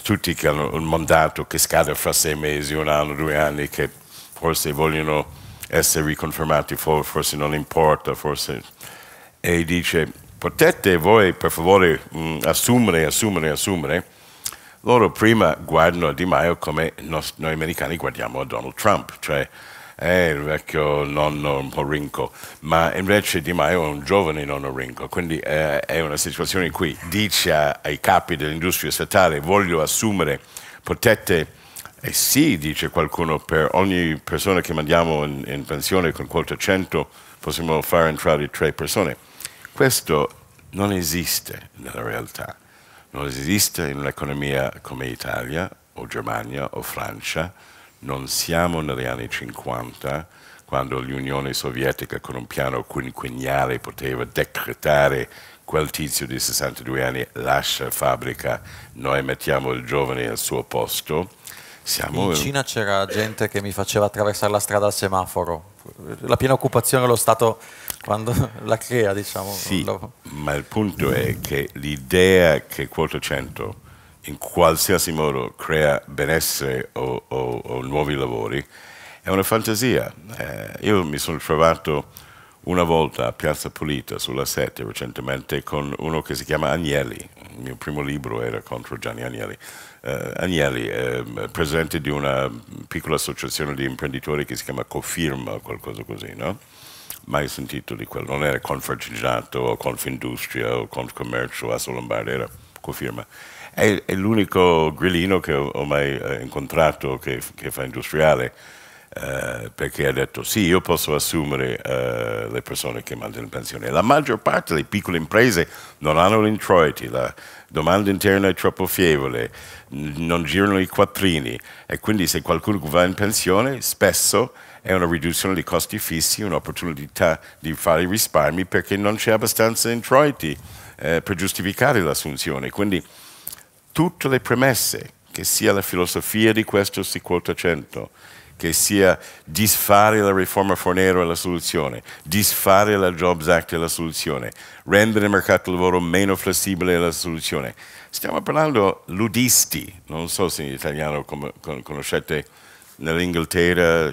tutti che hanno un mandato che scade fra sei mesi, un anno, due anni, che forse vogliono essere riconfermati, forse non importa, forse... E dice, potete voi per favore mh, mm, assumere, assumere, assumere, loro prima guardano Di Maio come noi americani guardiamo a Donald Trump, cioè è il vecchio nonno un po' rinco, ma invece Di Maio è un giovane nonno rinco, quindi eh, è una situazione in cui dice ai capi dell'industria statale voglio assumere, potete, e sì, dice qualcuno, per ogni persona che mandiamo in, in pensione con quota 100 possiamo far entrare tre persone. Questo non esiste nella realtà non esiste in un'economia come Italia o Germania o Francia, non siamo negli anni 50 quando l'Unione Sovietica con un piano quinquennale poteva decretare quel tizio di 62 anni lascia fabbrica, noi mettiamo il giovane al suo posto. Siamo in Cina c'era gente che mi faceva attraversare la strada al semaforo. La piena occupazione lo Stato quando la crea, diciamo. Sì, ma il punto è che l'idea che quota 100 in qualsiasi modo crea benessere o, o, o nuovi lavori è una fantasia. Eh, io mi sono trovato una volta a Piazza Pulita sulla 7 recentemente con uno che si chiama Agnelli, il mio primo libro era contro Gianni Agnelli. Uh, Agnelli, eh, presidente di una piccola associazione di imprenditori che si chiama Cofirma qualcosa così, no? Mai sentito di quello, non era Confartigianato o Confindustria o Confcommercio a Lombardo, era Cofirma. È, è l'unico grillino che ho, mai eh, incontrato che, che, fa industriale, eh, perché ha detto sì, io posso assumere eh, le persone che mandano in pensione. La maggior parte delle piccole imprese non hanno l'introiti, la domanda interna è troppo fievole, non girano i quattrini e quindi se qualcuno va in pensione spesso è una riduzione dei costi fissi, un'opportunità di fare risparmi perché non c'è abbastanza introiti eh, per giustificare l'assunzione. Quindi tutte le premesse, che sia la filosofia di questo si quota 100, che sia disfare la riforma Fornero è la soluzione, disfare la Jobs Act è la soluzione, rendere il mercato del lavoro meno flessibile è la soluzione. Stiamo parlando ludisti, non so se in italiano conoscete nell'Inghilterra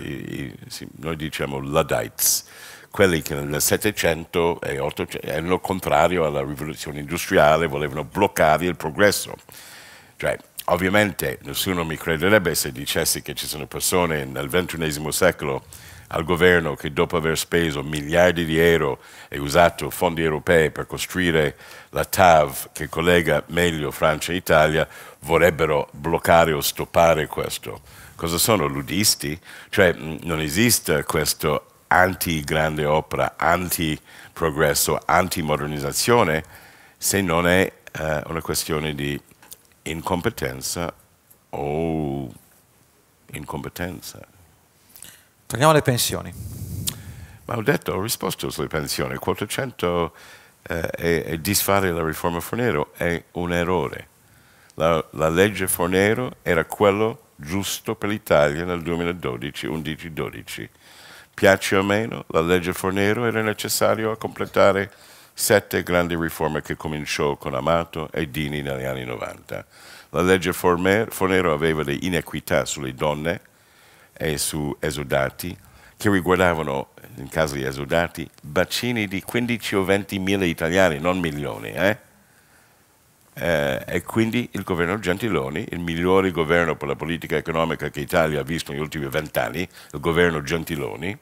noi diciamo Luddites, quelli che nel Settecento e Ottocento erano contrari alla rivoluzione industriale, volevano bloccare il progresso. Cioè, ovviamente nessuno mi crederebbe se dicessi che ci sono persone nel XXI secolo al governo che dopo aver speso miliardi di euro e usato fondi europei per costruire la TAV che collega meglio Francia e Italia vorrebbero bloccare o stoppare questo cosa sono ludisti? Cioè non esiste questo anti-grande opera, anti-progresso, anti-modernizzazione se non è eh, una questione di incompetenza o incompetenza. Torniamo alle pensioni. Ma ho detto, ho risposto sulle pensioni. Quota 100 eh, e, e disfare la riforma Fornero è un errore. La, la legge Fornero era quello giusto per l'Italia nel 2012, 11-12. Piace o meno, la legge Fornero era necessario a completare sette grandi riforme che cominciò con Amato e Dini negli anni 90. La legge Fornero aveva delle inequità sulle donne e su esodati che riguardavano, in caso di esodati, bacini di 15 o 20 mila italiani, non milioni. Eh? Eh, e quindi il governo Gentiloni, il migliore governo per la politica economica che l'Italia ha visto negli ultimi vent'anni, il governo Gentiloni,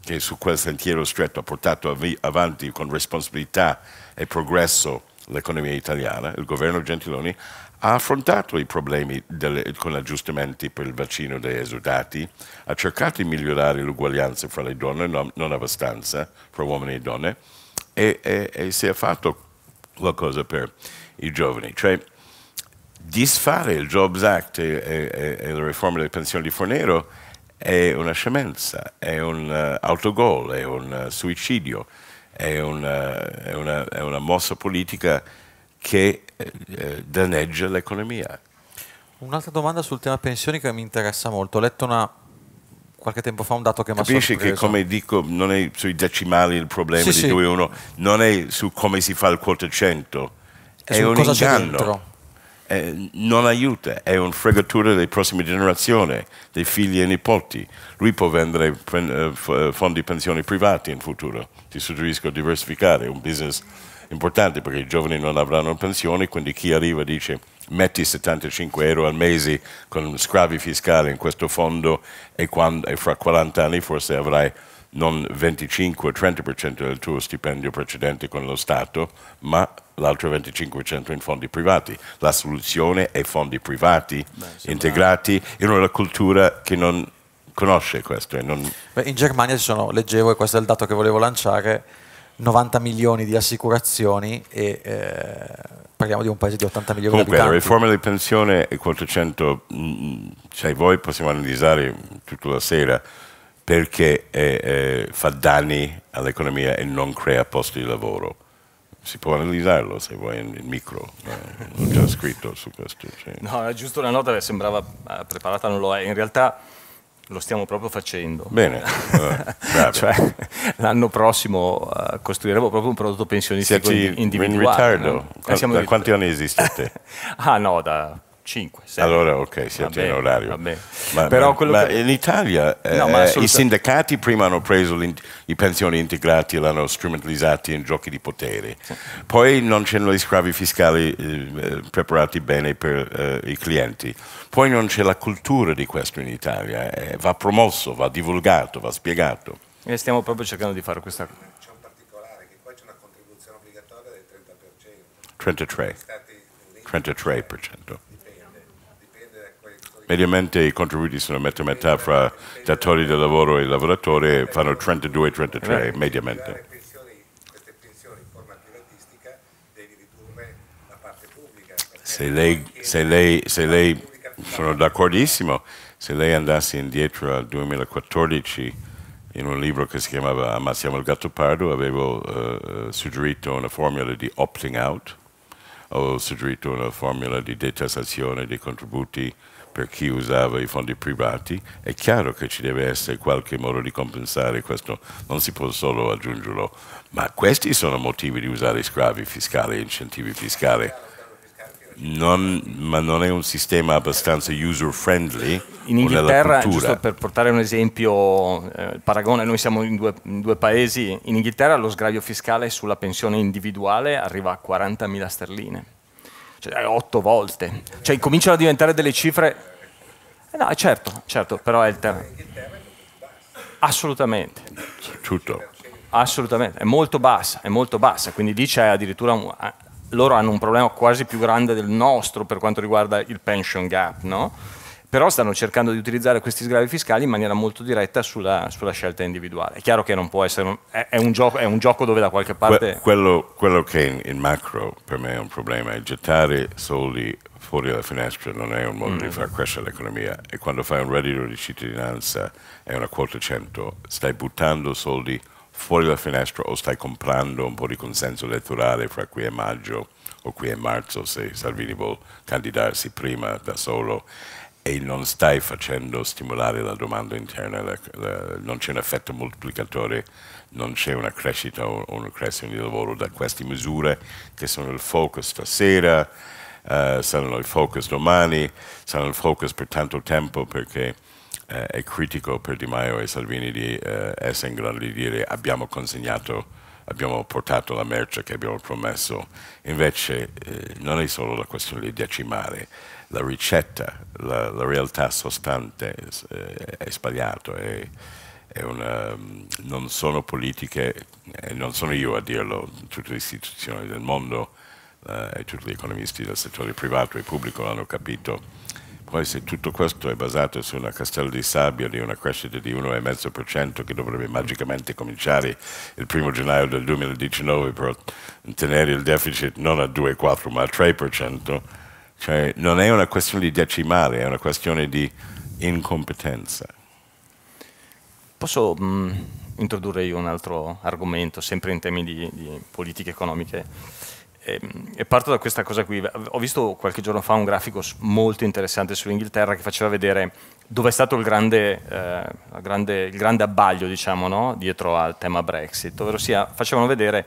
che su quel sentiero stretto ha portato av avanti con responsabilità e progresso l'economia italiana, il governo Gentiloni ha affrontato i problemi delle, con aggiustamenti per il vaccino degli esodati, ha cercato di migliorare l'uguaglianza fra le donne, non, non abbastanza, fra uomini e donne, e, e, e, si è fatto qualcosa per i giovani. Cioè, disfare il Jobs Act e, e la riforma delle pensioni di Fornero è una scemenza, è un uh, autogol, è un uh, suicidio, è una, è, una, è una, mossa politica che eh, danneggia l'economia. Un'altra domanda sul tema pensioni che mi interessa molto. Ho letto una, qualche tempo fa un dato che mi ha sorpreso. Capisci che come dico non è sui decimali il problema sì, di sì. 2-1, non è su come si fa il quota 100, è, un inganno eh, non aiuta, è un fregatura delle prossime generazioni, dei figli e nipoti. Lui può vendere eh, eh, fondi pensioni privati in futuro. Ti suggerisco diversificare, è un business importante perché i giovani non avranno pensioni, quindi chi arriva dice metti 75 euro al mese con sgravi fiscali in questo fondo e, quando, e fra 40 anni forse avrai non 25 o 30% del tuo stipendio precedente con lo Stato, ma l'altro 25% in fondi privati. La soluzione è fondi privati Beh, integrati in una cultura che non conosce questo. Non... Beh, in Germania ci sono, leggevo, e questo è il dato che volevo lanciare, 90 milioni di assicurazioni e eh, parliamo di un paese di 80 milioni Comunque, di abitanti. Comunque la riforma di pensione e quota 100, cioè voi possiamo analizzare tutta la sera perché eh, eh, fa danni all'economia e non crea posti di lavoro. Si può analizzarlo se vuoi in, in micro, eh, ho già scritto su questo. Cioè. No, era giusto una nota che sembrava eh, preparata, non lo è. In realtà lo stiamo proprio facendo. Bene, uh, cioè, l'anno prossimo uh, costruiremo proprio un prodotto pensionistico Siete individuale. in ritardo? No? Da quanti anni esiste ah no, da 5, 6. Allora ok, siete in orario. Ma, Però ma, ma che... in Italia no, eh, i sindacati prima hanno preso i pensioni integrati e l'hanno strumentalizzati in giochi di potere. Sì. Poi non c'erano gli sgravi fiscali eh, preparati bene per eh, i clienti. Poi non c'è la cultura di questo in Italia. Eh, va promosso, va divulgato, va spiegato. E stiamo proprio cercando di fare questa cosa. C'è un particolare che poi c'è una contribuzione obbligatoria del 30%. 33. 33%. Mediamente i contributi sono metà metà fra datori del lavoro e lavoratori fanno 32-33 mediamente. Se lei, se lei, se lei, sono d'accordissimo, se lei andasse indietro al 2014 in un libro che si chiamava Ammassiamo il gatto pardo avevo uh, suggerito una formula di opting out, ho suggerito una formula di detassazione dei contributi per chi usava i fondi privati, è chiaro che ci deve essere qualche modo di compensare questo, non si può solo aggiungerlo, ma questi sono motivi di usare sgravi fiscali e incentivi fiscali. Non, ma non è un sistema abbastanza user friendly. In Inghilterra, giusto per portare un esempio, eh, paragone, noi siamo in due, in due, paesi, in Inghilterra lo sgravio fiscale sulla pensione individuale arriva a 40.000 sterline cioè, otto volte. Cioè, cominciano a diventare delle cifre... Eh no, certo, certo, però è il tema. Assolutamente. Tutto. Assolutamente, è molto bassa, è molto bassa, quindi lì c'è addirittura... Un, eh, loro hanno un problema quasi più grande del nostro per quanto riguarda il pension gap, no? Però stanno cercando di utilizzare questi sgravi fiscali in maniera molto diretta sulla, sulla scelta individuale. È chiaro che non può essere, un, è, è, un gioco, è, un gioco, dove da qualche parte... Que quello, quello, che in, in, macro per me è un problema è gettare soldi fuori dalla finestra non è un modo mm. di far crescere l'economia e quando fai un reddito di cittadinanza e una quota 100 stai buttando soldi fuori dalla finestra o stai comprando un po' di consenso elettorale fra qui e maggio o qui e marzo se Salvini vuole candidarsi prima da solo e non stai facendo stimolare la domanda interna, la, la, non c'è un effetto moltiplicatore, non c'è una crescita o, una crescita di lavoro da queste misure che sono il focus stasera, uh, saranno il focus domani, saranno il focus per tanto tempo perché uh, è critico per Di Maio e Salvini di uh, essere in grado di dire abbiamo consegnato abbiamo portato la merce che abbiamo promesso, invece eh, non è solo la questione di decimare, la ricetta, la, la realtà sostante è, è è, è una, non sono politiche, e non sono io a dirlo, tutte le istituzioni del mondo, eh, e tutti gli economisti del settore privato e pubblico l'hanno capito. Poi se tutto questo è basato su una castello di sabbia di una crescita di 1,5% che dovrebbe magicamente cominciare il primo gennaio del 2019 per tenere il deficit non a 2,4 ma a 3%, cioè non è una questione di decimale, è una questione di incompetenza. Posso mh, mm, introdurre io un altro argomento, sempre in temi di, di politiche economiche? E, ehm, e, parto da questa cosa qui. Ho visto qualche giorno fa un grafico molto interessante sull'Inghilterra che faceva vedere dove è stato il grande, eh, grande, il grande abbaglio diciamo, no? dietro al tema Brexit, ovvero sia facevano vedere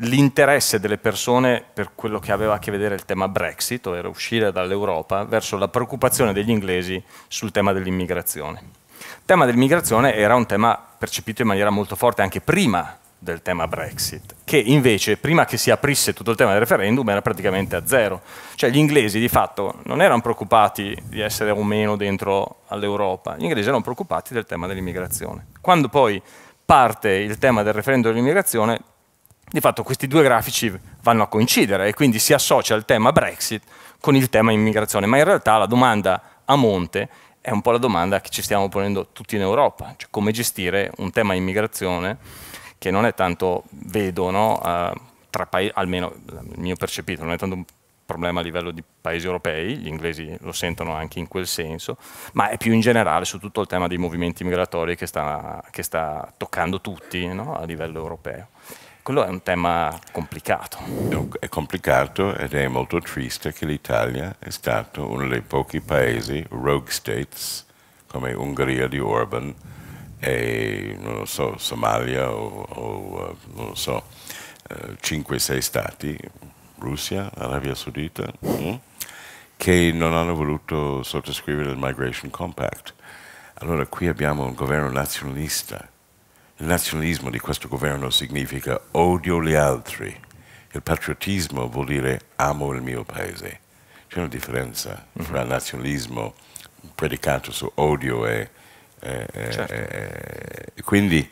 l'interesse delle persone per quello che aveva a che vedere il tema Brexit, ovvero uscire dall'Europa, verso la preoccupazione degli inglesi sul tema dell'immigrazione. Il tema dell'immigrazione era un tema percepito in maniera molto forte anche prima del tema Brexit, che invece prima che si aprisse tutto il tema del referendum era praticamente a zero. Cioè gli inglesi di fatto non erano preoccupati di essere o meno dentro all'Europa, gli inglesi erano preoccupati del tema dell'immigrazione. Quando poi parte il tema del referendum dell'immigrazione, di fatto questi due grafici vanno a coincidere e quindi si associa il tema Brexit con il tema immigrazione, ma in realtà la domanda a monte è un po' la domanda che ci stiamo ponendo tutti in Europa, cioè come gestire un tema immigrazione che non è tanto, vedo, no, uh, almeno il mio percepito, non è tanto un problema a livello di paesi europei, gli inglesi lo sentono anche in quel senso, ma è più in generale su tutto il tema dei movimenti migratori che sta, che sta toccando tutti no, a livello europeo quello è un tema complicato. È complicato ed è molto triste che l'Italia è stato uno dei pochi paesi, rogue states, come Ungheria di Orban e, non lo so, Somalia o, o uh, non lo so, 5-6 eh, stati, Russia, Arabia Saudita, mm, che non hanno voluto sottoscrivere il Migration Compact. Allora qui abbiamo un governo nazionalista il nazionalismo di questo governo significa odio gli altri. Il patriottismo vuol dire amo il mio paese. C'è una differenza mm -hmm. tra nazionalismo predicato su odio e... e, certo. e, e quindi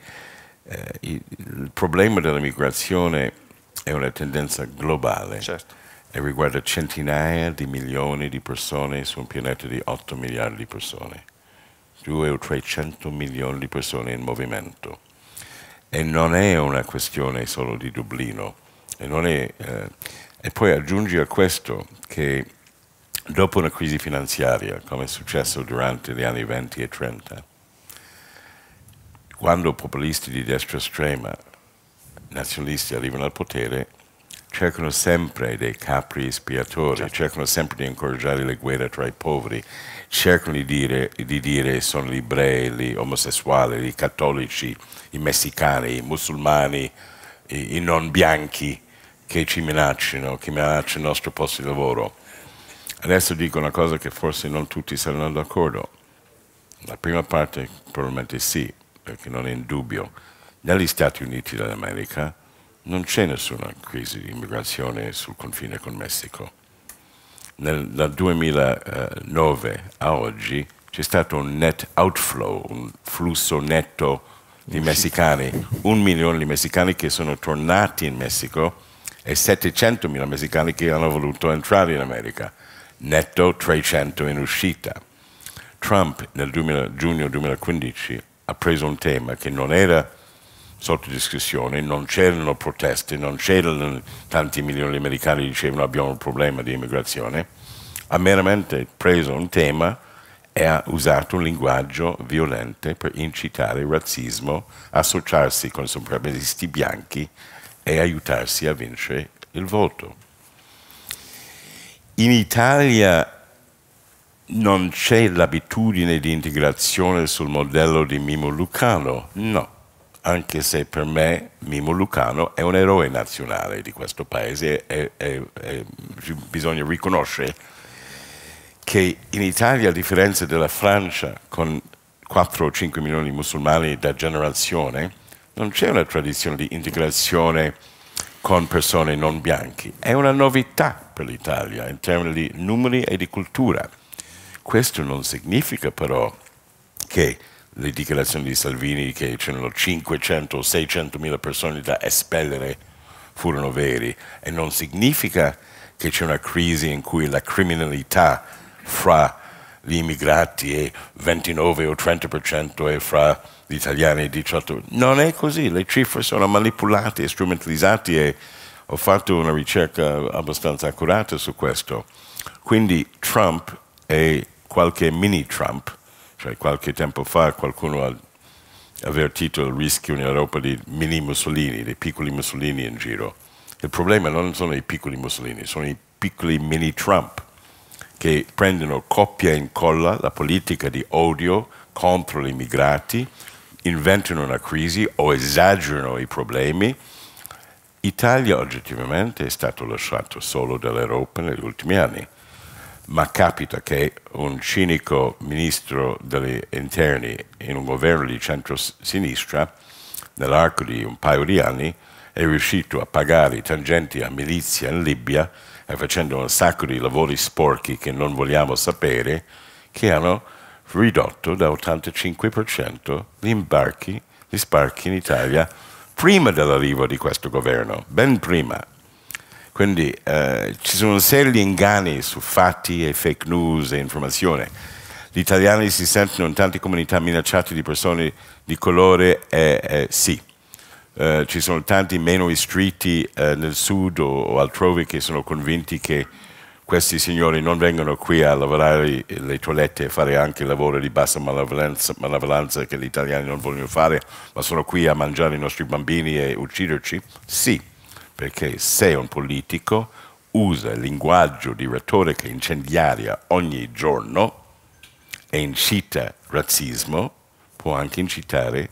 eh, il, il, problema dell'immigrazione è una tendenza globale certo. e riguarda centinaia di milioni di persone su un pianeta di 8 miliardi di persone. 2 o 300 milioni di persone in movimento e non è una questione solo di Dublino. E, è, eh, e poi aggiungi a questo che dopo una crisi finanziaria, come è successo durante gli anni 20 e 30, quando populisti di destra estrema, nazionalisti arrivano al potere, cercano sempre dei capri espiatori, certo. cercano sempre di incoraggiare le guerre tra i poveri, cercano di dire, di dire sono gli ebrei, gli omosessuali, i cattolici, i messicani, i musulmani, i, i non bianchi che ci minacciano, che minacciano il nostro posto di lavoro. Adesso dico una cosa che forse non tutti saranno d'accordo. La prima parte probabilmente sì, perché non è in dubbio. Negli Stati Uniti d'America non c'è nessuna crisi di immigrazione sul confine con Messico. Nel, dal 2009 a oggi c'è stato un net outflow, un flusso netto di messicani, un milione di messicani che sono tornati in Messico e 700 mila messicani che hanno voluto entrare in America, netto 300 in uscita. Trump nel 2000, giugno 2015 ha preso un tema che non era sotto discussione, non c'erano proteste, non c'erano tanti milioni di americani che dicevano abbiamo un problema di immigrazione, ha meramente preso un tema e ha usato un linguaggio violento per incitare il razzismo, associarsi con i sopravvivisti bianchi e aiutarsi a vincere il voto. In Italia non c'è l'abitudine di integrazione sul modello di Mimo Lucano, no anche se per me Mimo Lucano è un eroe nazionale di questo paese e, e, e bisogna riconoscere che in Italia, a differenza della Francia, con 4 o 5 milioni di musulmani da generazione, non c'è una tradizione di integrazione con persone non bianche. È una novità per l'Italia in termini di numeri e di cultura. Questo non significa però che le dichiarazioni di Salvini che c'erano 500 o 600 mila persone da espellere furono veri e non significa che c'è una crisi in cui la criminalità fra gli immigrati è 29 o 30% e fra gli italiani 18%. Non è così, le cifre sono manipolate e strumentalizzate e ho fatto una ricerca abbastanza accurata su questo. Quindi Trump e qualche mini Trump, cioè qualche tempo fa qualcuno ha avvertito il rischio in Europa di mini Mussolini, dei piccoli Mussolini in giro. Il problema non sono i piccoli Mussolini, sono i piccoli mini Trump che prendono coppia e incolla la politica di odio contro gli immigrati, inventano una crisi o esagerano i problemi. Italia oggettivamente è stato lasciato solo dall'Europa negli ultimi anni, ma capita che un cinico ministro degli interni in un governo di centro-sinistra, nell'arco di un paio di anni, è riuscito a pagare i tangenti a milizia in Libia e facendo un sacco di lavori sporchi che non vogliamo sapere, che hanno ridotto da 85% gli imbarchi, gli sbarchi in Italia prima dell'arrivo di questo governo, ben prima. Quindi eh, ci sono di inganni su fatti e fake news e informazione. Gli italiani si sentono in tante comunità minacciate di persone di colore, eh, eh, sì, eh, ci sono tanti meno istruiti eh, nel sud o, o, altrove che sono convinti che questi signori non vengono qui a lavorare le toilette e fare anche il lavoro di bassa malevolenza, malevolenza che gli italiani non vogliono fare, ma sono qui a mangiare i nostri bambini e ucciderci? Sì, perché se un politico usa il linguaggio di retorica incendiaria ogni giorno e incita razzismo, può anche incitare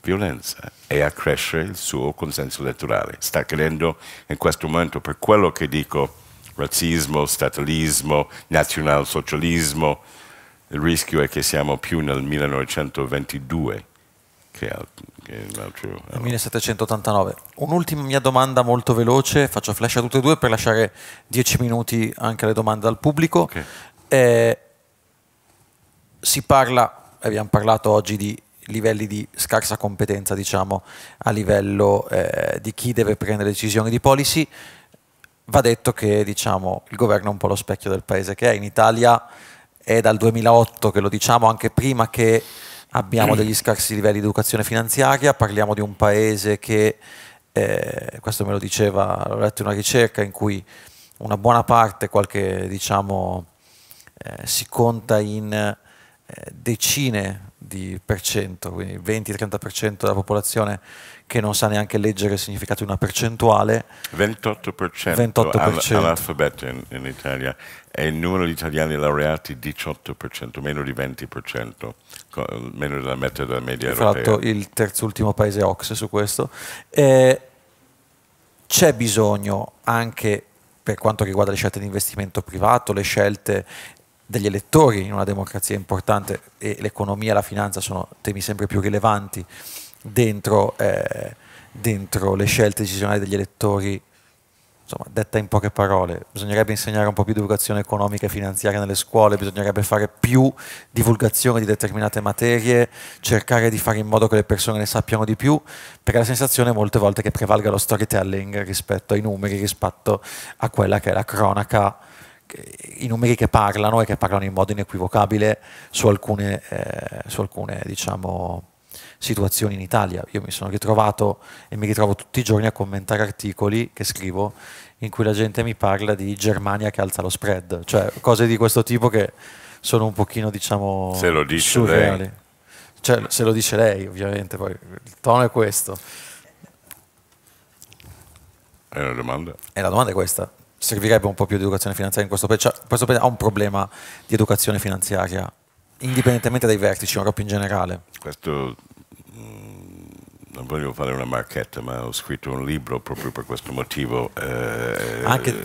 violenza e accrescere il suo consenso elettorale. Sta accadendo in questo momento per quello che dico razzismo, statalismo, nazionalsocialismo. Il rischio è che siamo più nel 1922 che, al, che altro. Nel 1789. Un'ultima mia domanda molto veloce, faccio flash a tutte e due per lasciare dieci minuti anche alle domande al pubblico. Okay. Eh, si parla, abbiamo parlato oggi di livelli di scarsa competenza, diciamo, a livello eh, di chi deve prendere decisioni di policy. Va detto che diciamo, il governo è un po' lo specchio del paese che è. In Italia è dal 2008 che lo diciamo, anche prima che abbiamo degli scarsi livelli di educazione finanziaria, parliamo di un paese che, eh, questo me lo diceva, l'ho letto una ricerca in cui una buona parte, qualche diciamo, eh, si conta in eh, decine di per cento, quindi 20-30% della popolazione che non sa neanche leggere il significato di una percentuale. 28%, 28%. analfabeto in, in, Italia e il numero di italiani laureati 18%, meno di 20%, meno della metà della media Fra europea. Fatto il terzo ultimo paese OX su questo. Eh, c'è bisogno anche per quanto riguarda le scelte di investimento privato, le scelte degli elettori in una democrazia importante e l'economia e la finanza sono temi sempre più rilevanti dentro, eh, dentro le scelte decisionali degli elettori insomma, detta in poche parole, bisognerebbe insegnare un po' più di educazione economica e finanziaria nelle scuole, bisognerebbe fare più divulgazione di determinate materie, cercare di fare in modo che le persone ne sappiano di più, perché la sensazione è molte volte che prevalga lo storytelling rispetto ai numeri, rispetto a quella che è la cronaca i numeri che parlano e che parlano in modo inequivocabile su alcune, eh, su alcune diciamo, situazioni in Italia. Io mi sono ritrovato e mi ritrovo tutti i giorni a commentare articoli che scrivo in cui la gente mi parla di Germania che alza lo spread, cioè cose di questo tipo che sono un pochino diciamo se lo dice surreali. Lei. Cioè, se lo dice lei ovviamente, poi il tono è questo. È una domanda? E la domanda è questa servirebbe un po' più di educazione finanziaria in questo paese. Cioè, questo paese ha un problema di educazione finanziaria, indipendentemente dai vertici, ma proprio in generale. Questo non voglio fare una marchetta, ma ho scritto un libro proprio per questo motivo. Eh, Anche,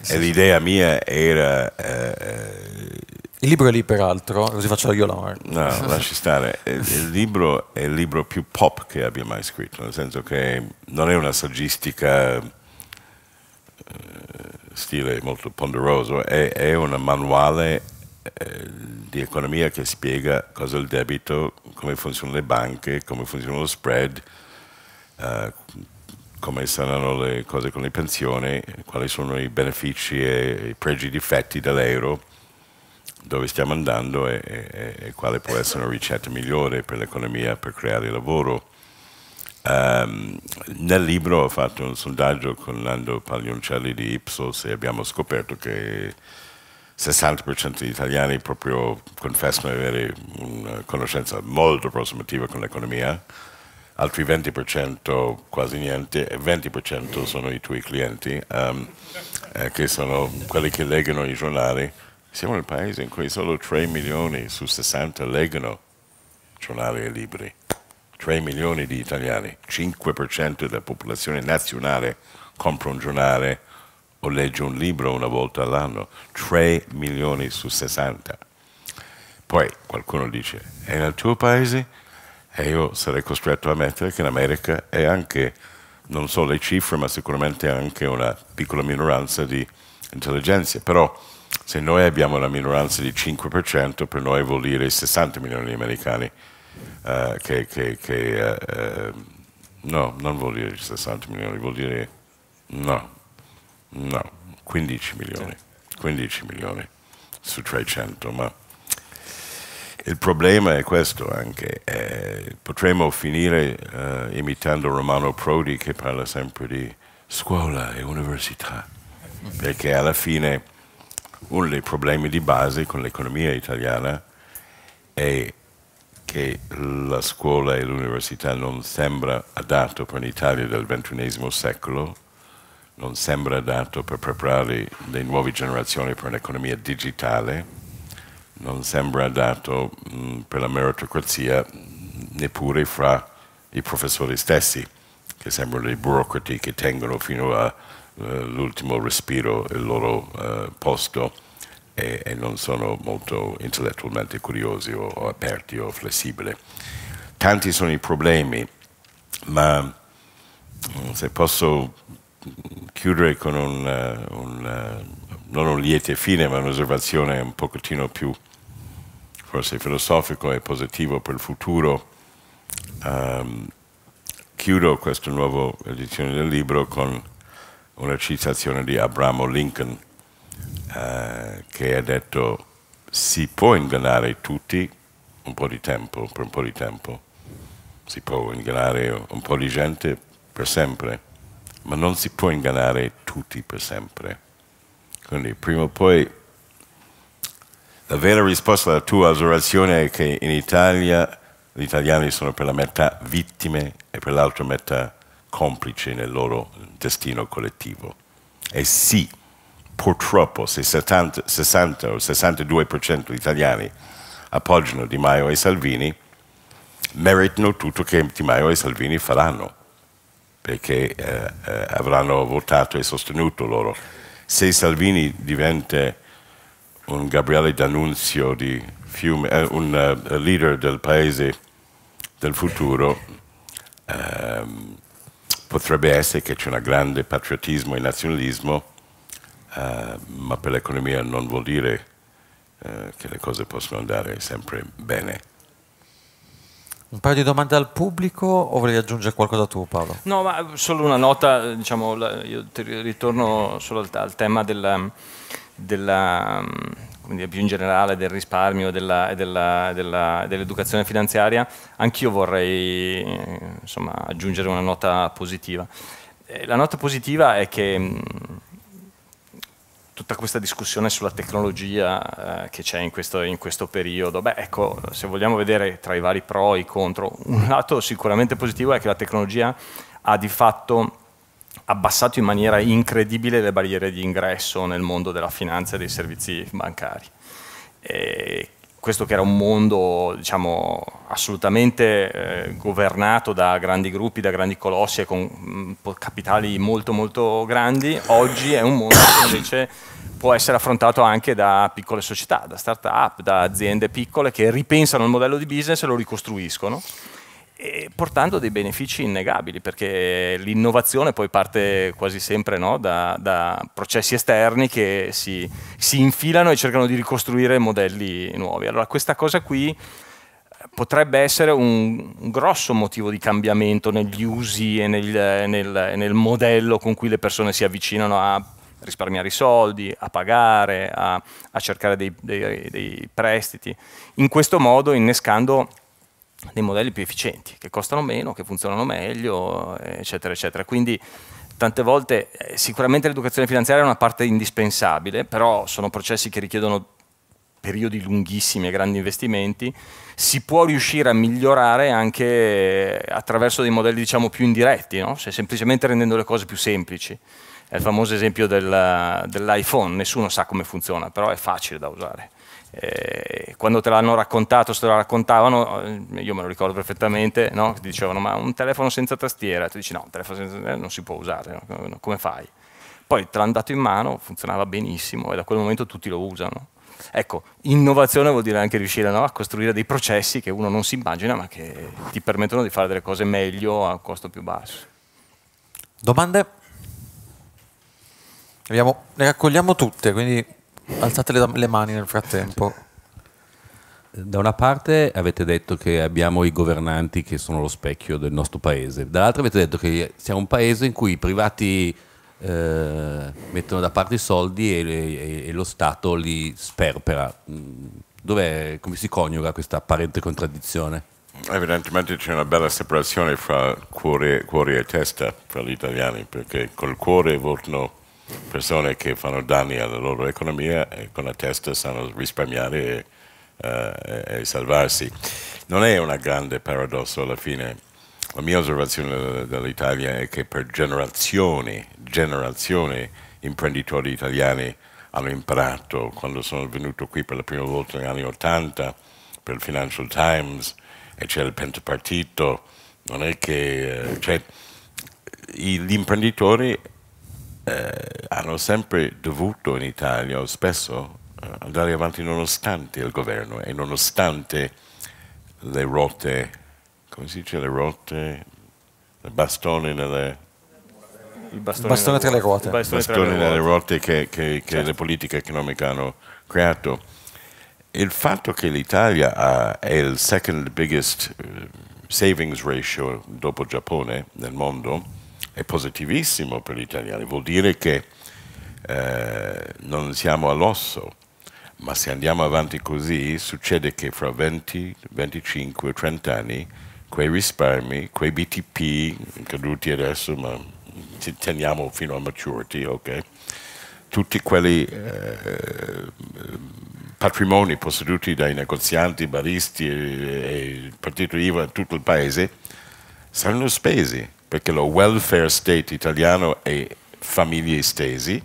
sì, e l'idea mia era... Eh, il libro è lì peraltro, così faccio io la marca. No, lasci stare. Il, il, libro è il libro più pop che abbia mai scritto, nel senso che non è una saggistica stile molto ponderoso, è, è un manuale eh, di economia che spiega cosa è il debito, come funzionano le banche, come funziona lo spread, eh, come saranno le cose con le pensioni, quali sono i benefici e i pregi e difetti dell'euro, dove stiamo andando e, e, e, quale può essere una ricetta migliore per l'economia, per creare lavoro. Um, nel libro ho fatto un sondaggio con Nando Paglioncelli di Ipsos e abbiamo scoperto che 60% degli italiani proprio confessano di avere una conoscenza molto approssimativa con l'economia, altri 20% quasi niente, e 20% sono i tuoi clienti, um, eh, che sono quelli che leggono i giornali. Siamo nel paese in cui solo 3 milioni su 60 leggono giornali e libri. 3 milioni di italiani, 5% della popolazione nazionale compra un giornale o legge un libro una volta all'anno, 3 milioni su 60. Poi qualcuno dice, è nel tuo paese? E io sarei costretto a ammettere che in America è anche, non solo le cifre, ma sicuramente anche una piccola minoranza di intelligenza. Però se noi abbiamo una minoranza di 5%, per noi vuol dire 60 milioni di americani. Uh, che, che, che uh, no, non vuol dire 60 milioni, vuol dire no, no, 15 milioni, 15 milioni su 300, ma il problema è questo anche, eh, potremmo finire eh, imitando Romano Prodi che parla sempre di scuola e università, perché alla fine uno dei problemi di base con l'economia italiana è che la scuola e l'università non sembra adatto per l'Italia del XXI secolo, non sembra adatto per preparare le nuove generazioni per un'economia digitale, non sembra adatto mm, per la meritocrazia neppure fra i professori stessi, che sembrano dei burocrati che tengono fino all'ultimo uh, respiro il loro uh, posto e, e, non sono molto intellettualmente curiosi o, o, aperti o flessibili. Tanti sono i problemi, ma mm, se posso chiudere con un, uh, un non un lieto fine, ma un'osservazione un pochettino più forse filosofico e positivo per il futuro. Um, chiudo questa nuova edizione del libro con una citazione di Abramo Lincoln uh, che ha detto si può ingannare tutti un po' di tempo, per un po' di tempo, si può ingannare un po' di gente per sempre, ma non si può ingannare tutti per sempre. Quindi prima o poi la vera risposta alla tua osservazione è che in Italia gli italiani sono per la metà vittime e per l'altra metà complici nel loro destino collettivo. E sì, purtroppo se 70, 60 o 62% degli italiani appoggiano Di Maio e Salvini, meritano tutto che Di Maio e Salvini faranno, perché eh, eh, avranno votato e sostenuto loro. Se Salvini diventa un Gabriele D'Annunzio di Fiume, eh, un uh, leader del paese del futuro, ehm, potrebbe essere che c'è un grande patriottismo e nazionalismo, eh, ma per l'economia non vuol dire eh, che le cose possono andare sempre bene. Un paio di domande al pubblico o volevi aggiungere qualcosa tu Paolo? No, ma solo una nota, diciamo, io ritorno solo al, al tema del della, dire, più in generale del risparmio e della, della, della, dell'educazione finanziaria, anch'io vorrei insomma, aggiungere una nota positiva. Eh, la nota positiva è che tutta questa discussione sulla tecnologia eh, che c'è in questo, in questo, periodo, beh ecco, se vogliamo vedere tra i vari pro e i contro, un lato sicuramente positivo è che la tecnologia ha di fatto abbassato in maniera incredibile le barriere di ingresso nel mondo della finanza e dei servizi bancari. E questo che era un mondo diciamo, assolutamente eh, governato da grandi gruppi, da grandi colossi e con mh, mm, capitali molto molto grandi, oggi è un mondo che invece può essere affrontato anche da piccole società, da start-up, da aziende piccole che ripensano il modello di business e lo ricostruiscono portando dei benefici innegabili, perché l'innovazione poi parte quasi sempre no, da, da, processi esterni che si, si, infilano e cercano di ricostruire modelli nuovi. Allora questa cosa qui potrebbe essere un, un, grosso motivo di cambiamento negli usi e nel, nel, nel, modello con cui le persone si avvicinano a risparmiare i soldi, a pagare, a, a cercare dei, dei, dei prestiti. In questo modo innescando dei modelli più efficienti, che costano meno, che funzionano meglio, eccetera, eccetera. Quindi tante volte eh, sicuramente l'educazione finanziaria è una parte indispensabile, però sono processi che richiedono periodi lunghissimi e grandi investimenti, si può riuscire a migliorare anche attraverso dei modelli diciamo più indiretti, no? cioè, semplicemente rendendo le cose più semplici. È il famoso esempio del, dell'iPhone, nessuno sa come funziona, però è facile da usare. Eh, quando te l'hanno raccontato, se te lo raccontavano, eh, io me lo ricordo perfettamente, no? ti dicevano ma un telefono senza tastiera, tu dici no, un telefono senza tastiera non si può usare, no? come fai? Poi te l'hanno dato in mano, funzionava benissimo e da quel momento tutti lo usano. Ecco, innovazione vuol dire anche riuscire no, a costruire dei processi che uno non si immagina ma che ti permettono di fare delle cose meglio a costo più basso. Domande? Abbiamo, le raccogliamo tutte, quindi alzate le, le mani nel frattempo. Da una parte avete detto che abbiamo i governanti che sono lo specchio del nostro paese, dall'altra avete detto che siamo un paese in cui i privati eh, mettono da parte i soldi e, e, e lo Stato li sperpera. Mm, dov'è, come si coniuga questa apparente contraddizione? Evidentemente c'è una bella separazione fra cuore, cuore e testa fra gli italiani, perché col cuore votano persone che fanno danni alla loro economia e con la testa sanno risparmiare e, uh, e salvarsi. Non è un grande paradosso alla fine la mia osservazione dell'Italia è che per generazioni, generazioni imprenditori italiani hanno imparato, quando sono venuto qui per la prima volta negli anni Ottanta, per il Financial Times, e c'è il pentapartito, non è che... Eh, cioè, gli imprenditori eh, hanno sempre dovuto in Italia, o spesso, eh, andare avanti nonostante il governo e nonostante le rotte come si dice, le rotte, i bastoni nelle... Il bastone, bastone tra le ruote. I bastoni, bastoni nelle ruote che, che, che certo. le politiche economiche hanno creato. Il fatto che l'Italia ha, è il second biggest uh, savings ratio dopo Giappone nel mondo è positivissimo per gli italiani, vuol dire che eh, non siamo all'osso, ma se andiamo avanti così succede che fra 20, 25, 30 anni quei risparmi, quei BTP caduti adesso, ma ci teniamo fino a maturity, ok? Tutti quelli eh, patrimoni posseduti dai negozianti, baristi e, e il partito IVA tutto il paese saranno spesi perché lo welfare state italiano è famiglie estesi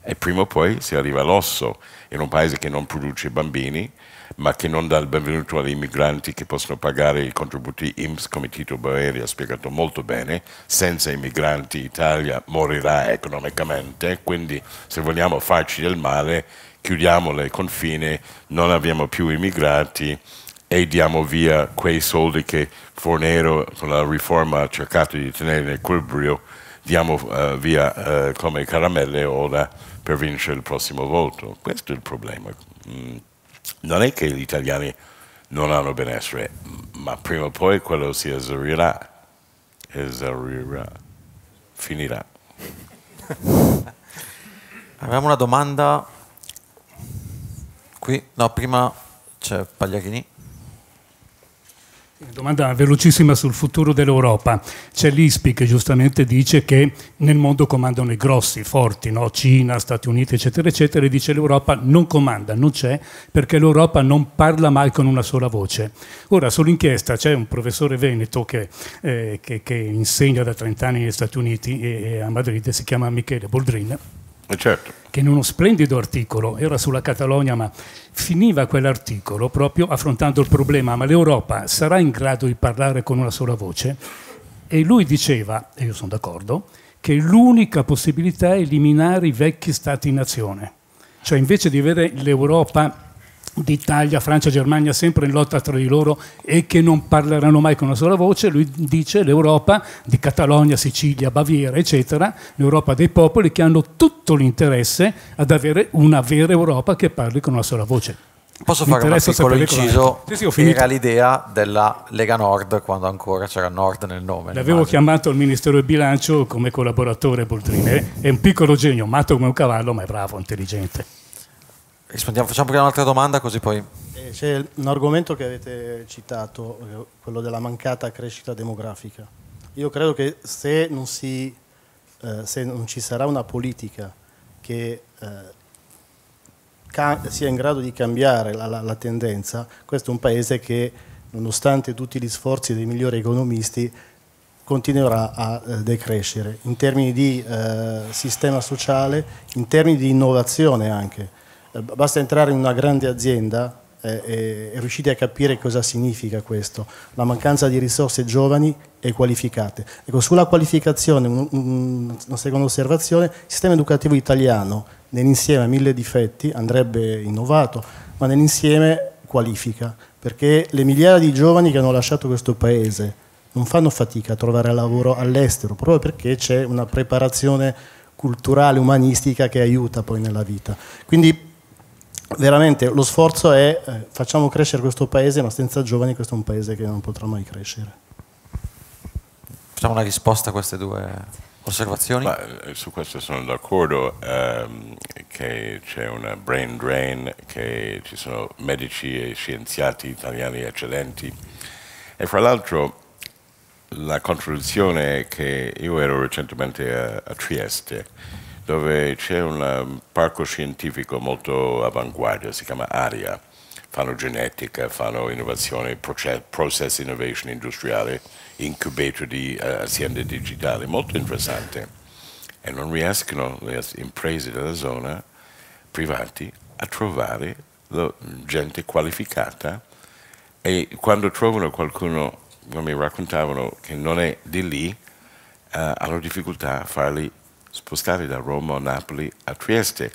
e prima o poi si arriva all'osso in un paese che non produce bambini ma che non dà il benvenuto agli immigranti che possono pagare i contributi IMSS, come Tito Boeri ha spiegato molto bene, senza immigranti l'Italia morirà economicamente, quindi se vogliamo farci del male chiudiamo i confini, non abbiamo più immigrati e diamo via quei soldi che Fornero con la riforma ha cercato di tenere in equilibrio, diamo uh, via uh, come caramelle ora per vincere il prossimo voto. Questo è il problema. Mm non è che gli italiani non hanno benessere, ma prima o poi quello si esaurirà, esaurirà, finirà. Avevamo una domanda qui, no, prima c'è Pagliarini. Domanda velocissima sul futuro dell'Europa. C'è l'ISPI che giustamente dice che nel mondo comandano i grossi, forti, no? Cina, Stati Uniti, eccetera, eccetera, e dice l'Europa non comanda, non c'è, perché l'Europa non parla mai con una sola voce. Ora, sull'inchiesta c'è un professore veneto che, eh, che, che insegna da 30 anni negli Stati Uniti e, e a Madrid, si chiama Michele Boldrin, eh, certo. che in uno splendido articolo, era sulla Catalogna, ma finiva quell'articolo proprio affrontando il problema, ma l'Europa sarà in grado di parlare con una sola voce? E lui diceva, e io sono d'accordo, che l'unica possibilità è eliminare i vecchi stati-nazione. Cioè invece di avere l'Europa d'Italia, Francia, Germania sempre in lotta tra di loro e che non parleranno mai con una sola voce, lui dice l'Europa di Catalogna, Sicilia, Baviera, eccetera, l'Europa dei popoli che hanno tutto l'interesse ad avere una vera Europa che parli con una sola voce. Posso Mi fare un piccolo inciso? Sì, sì. Era l'idea della Lega Nord quando ancora c'era Nord nel nome. L'avevo chiamato al Ministero del Bilancio come collaboratore Boldrini. È un piccolo genio, matto come un cavallo, ma è bravo, intelligente. Rispondiamo, facciamo prima un'altra domanda così poi... Eh, C'è un argomento che avete citato, eh, quello della mancata crescita demografica. Io credo che se non, si, eh, se non ci sarà una politica che eh, sia in grado di cambiare la, la- la tendenza, questo è un paese che, nonostante tutti gli sforzi dei migliori economisti, continuerà a eh, decrescere in termini di eh, sistema sociale, in termini di innovazione anche. Eh, basta entrare in una grande azienda eh, e, e riuscite a capire cosa significa questo, la mancanza di risorse giovani e qualificate. Ecco, sulla qualificazione, un- un- una seconda osservazione, il sistema educativo italiano nell'insieme ha mille difetti, andrebbe innovato, ma nell'insieme qualifica, perché le migliaia di giovani che hanno lasciato questo paese non fanno fatica a trovare lavoro all'estero, proprio perché c'è una preparazione culturale, umanistica che aiuta poi nella vita. Quindi veramente lo sforzo è eh, facciamo crescere questo paese, ma senza giovani questo è un paese che non potrà mai crescere. Facciamo una risposta a queste due osservazioni. Ma eh, su questo sono d'accordo ehm, che c'è una brain drain, che ci sono medici e scienziati italiani eccellenti. E fra l'altro la contraddizione è che io ero recentemente a, a Trieste, dove c'è un um, parco scientifico molto avanguardia, si chiama ARIA. Fanno genetica, fanno innovazione, proce- process innovation industriale, incubator di eh, aziende digitali, molto interessante. E non riescono le imprese della zona, privati, a trovare gente qualificata e quando trovano qualcuno, come mi raccontavano, che non è di lì, eh, hanno difficoltà a farli spostare da Roma o Napoli a Trieste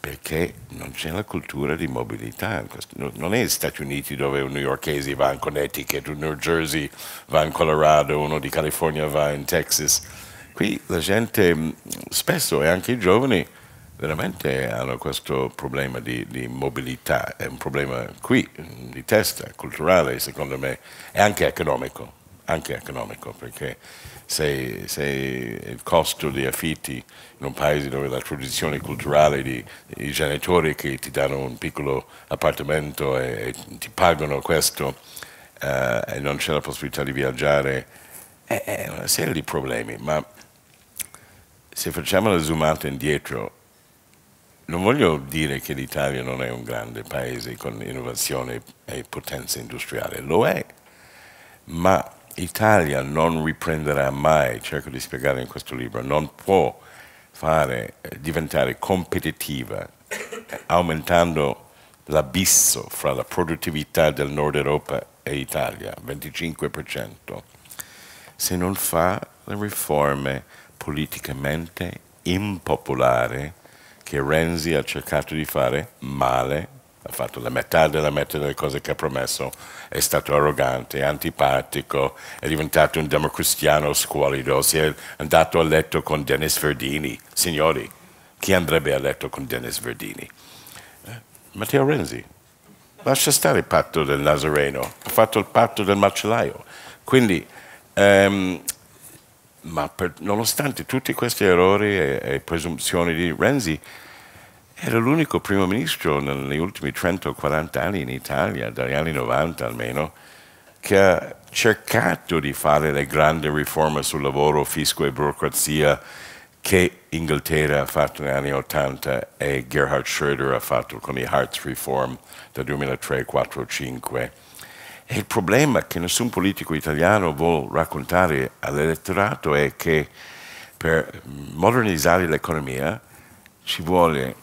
perché non c'è la cultura di mobilità. Non è gli Stati Uniti dove un newyorkese va in Connecticut, un New Jersey va in Colorado, uno di California va in Texas. Qui la gente mh, spesso e anche i giovani veramente hanno questo problema di, di mobilità, è un problema qui di testa, culturale secondo me, e anche economico, anche economico perché se, se il costo di affitti in un paese dove la tradizione culturale di, i genitori che ti danno un piccolo appartamento e, e ti pagano questo eh, e non c'è la possibilità di viaggiare, è, è una serie di problemi, ma se facciamo la zoomata indietro, non voglio dire che l'Italia non è un grande paese con innovazione e potenza industriale, lo è, ma l'Italia non riprenderà mai, cerco di spiegare in questo libro, non può fare, eh, diventare competitiva eh, aumentando l'abisso fra la produttività del Nord Europa e Italia, 25%, se non fa le riforme politicamente impopolari che Renzi ha cercato di fare male, ha fatto la metà della metà delle cose che ha promesso, è stato arrogante, antipatico, è diventato un democristiano squallido, si è andato a letto con Dennis Verdini. Signori, chi andrebbe a letto con Dennis Verdini? Eh, Matteo Renzi. Lascia stare il patto del Nazareno, ha fatto il patto del macellaio. Quindi, ehm, ma per- nonostante tutti questi errori e, e presunzioni di Renzi, era l'unico primo ministro negli ultimi 30 o 40 anni in Italia, dagli anni 90 almeno, che ha cercato di fare le grandi riforme sul lavoro, fisco e burocrazia che Inghilterra ha fatto negli anni 80 e Gerhard Schröder ha fatto con i Hartz Reform del 2003, 4, 5. E il problema che nessun politico italiano vuole raccontare all'elettorato è che per modernizzare l'economia ci vuole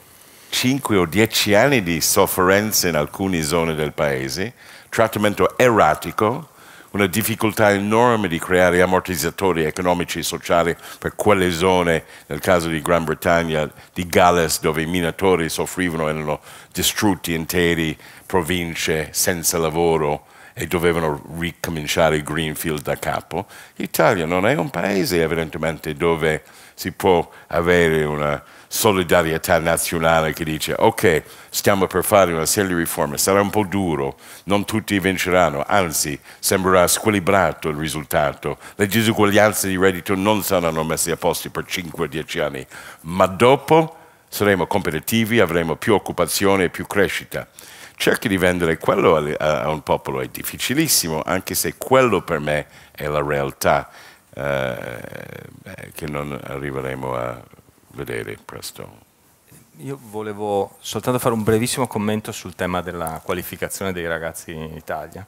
5 o 10 anni di sofferenza in alcune zone del paese, trattamento erratico, una difficoltà enorme di creare ammortizzatori economici e sociali per quelle zone, nel caso di Gran Bretagna, di Galles, dove i minatori soffrivano, erano distrutti intere province senza lavoro e dovevano ricominciare il Greenfield da capo. L'Italia non è un paese evidentemente dove si può avere una solidarietà nazionale che dice ok, stiamo per fare una serie di riforme, sarà un po' duro, non tutti vinceranno, anzi sembrerà squilibrato il risultato, le disuguaglianze di reddito non saranno messe a posto per 5-10 anni, ma dopo saremo competitivi, avremo più occupazione e più crescita. Cerchi di vendere quello a, un popolo, è difficilissimo, anche se quello per me è la realtà eh, che non arriveremo a vedere presto. Io volevo soltanto fare un brevissimo commento sul tema della qualificazione dei ragazzi in Italia,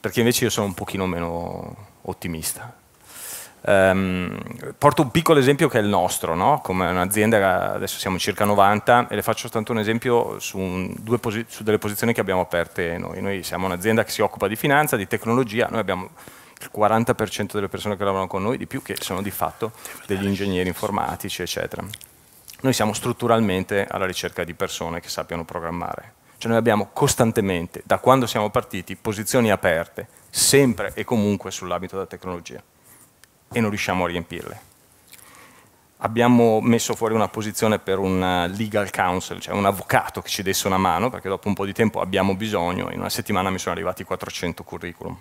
perché invece io sono un pochino meno ottimista. Um, porto un piccolo esempio che è il nostro, no? come un'azienda, adesso siamo circa 90 e le faccio soltanto un esempio su, un, su, delle posizioni che abbiamo aperte noi. Noi siamo un'azienda che si occupa di finanza, di tecnologia, noi abbiamo il 40% delle persone che lavorano con noi, di più che sono di fatto degli ingegneri informatici, eccetera. Noi siamo strutturalmente alla ricerca di persone che sappiano programmare. Cioè noi abbiamo costantemente, da quando siamo partiti, posizioni aperte, sempre e comunque sull'ambito della tecnologia e non riusciamo a riempirle. Abbiamo messo fuori una posizione per un legal counsel, cioè un avvocato che ci desse una mano, perché dopo un po' di tempo abbiamo bisogno, in una settimana mi sono arrivati 400 curriculum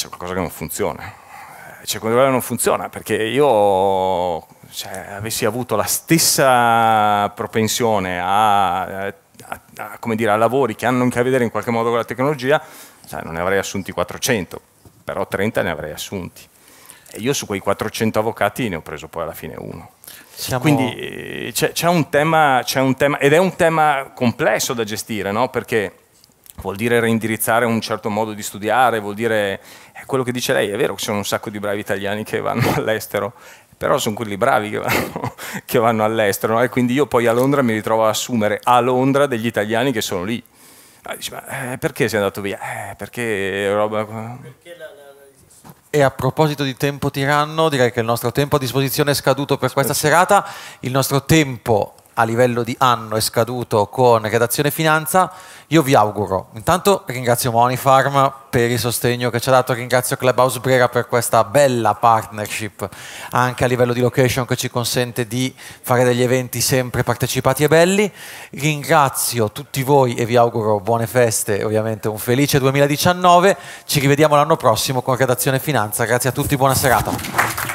c'è qualcosa che non funziona. Eh, c'è qualcosa che non funziona perché io cioè, avessi avuto la stessa propensione a, a, a, dire, a lavori che hanno a che vedere in qualche modo con la tecnologia, cioè, non ne avrei assunti 400, però 30 ne avrei assunti. E io su quei 400 avvocati ne ho preso poi alla fine uno. Siamo... Quindi eh, c'è, un tema, c'è, un tema, ed è un tema complesso da gestire, no? perché vuol dire reindirizzare un certo modo di studiare, vuol dire è quello che dice lei, è vero che ci sono un sacco di bravi italiani che vanno all'estero, però sono quelli bravi che vanno, che vanno all'estero no? e quindi io poi a Londra mi ritrovo a assumere a Londra degli italiani che sono lì. Ah, dici, ma eh, perché sei andato via? Eh, perché roba... Perché la, la... E a proposito di tempo tiranno, direi che il nostro tempo a disposizione è scaduto per questa serata. Il nostro tempo a livello di anno è scaduto con redazione finanza, io vi auguro, intanto ringrazio Monifarm per il sostegno che ci ha dato, ringrazio Clubhouse Brera per questa bella partnership anche a livello di location che ci consente di fare degli eventi sempre partecipati e belli, ringrazio tutti voi e vi auguro buone feste, ovviamente un felice 2019, ci rivediamo l'anno prossimo con redazione finanza, grazie a tutti, buona serata.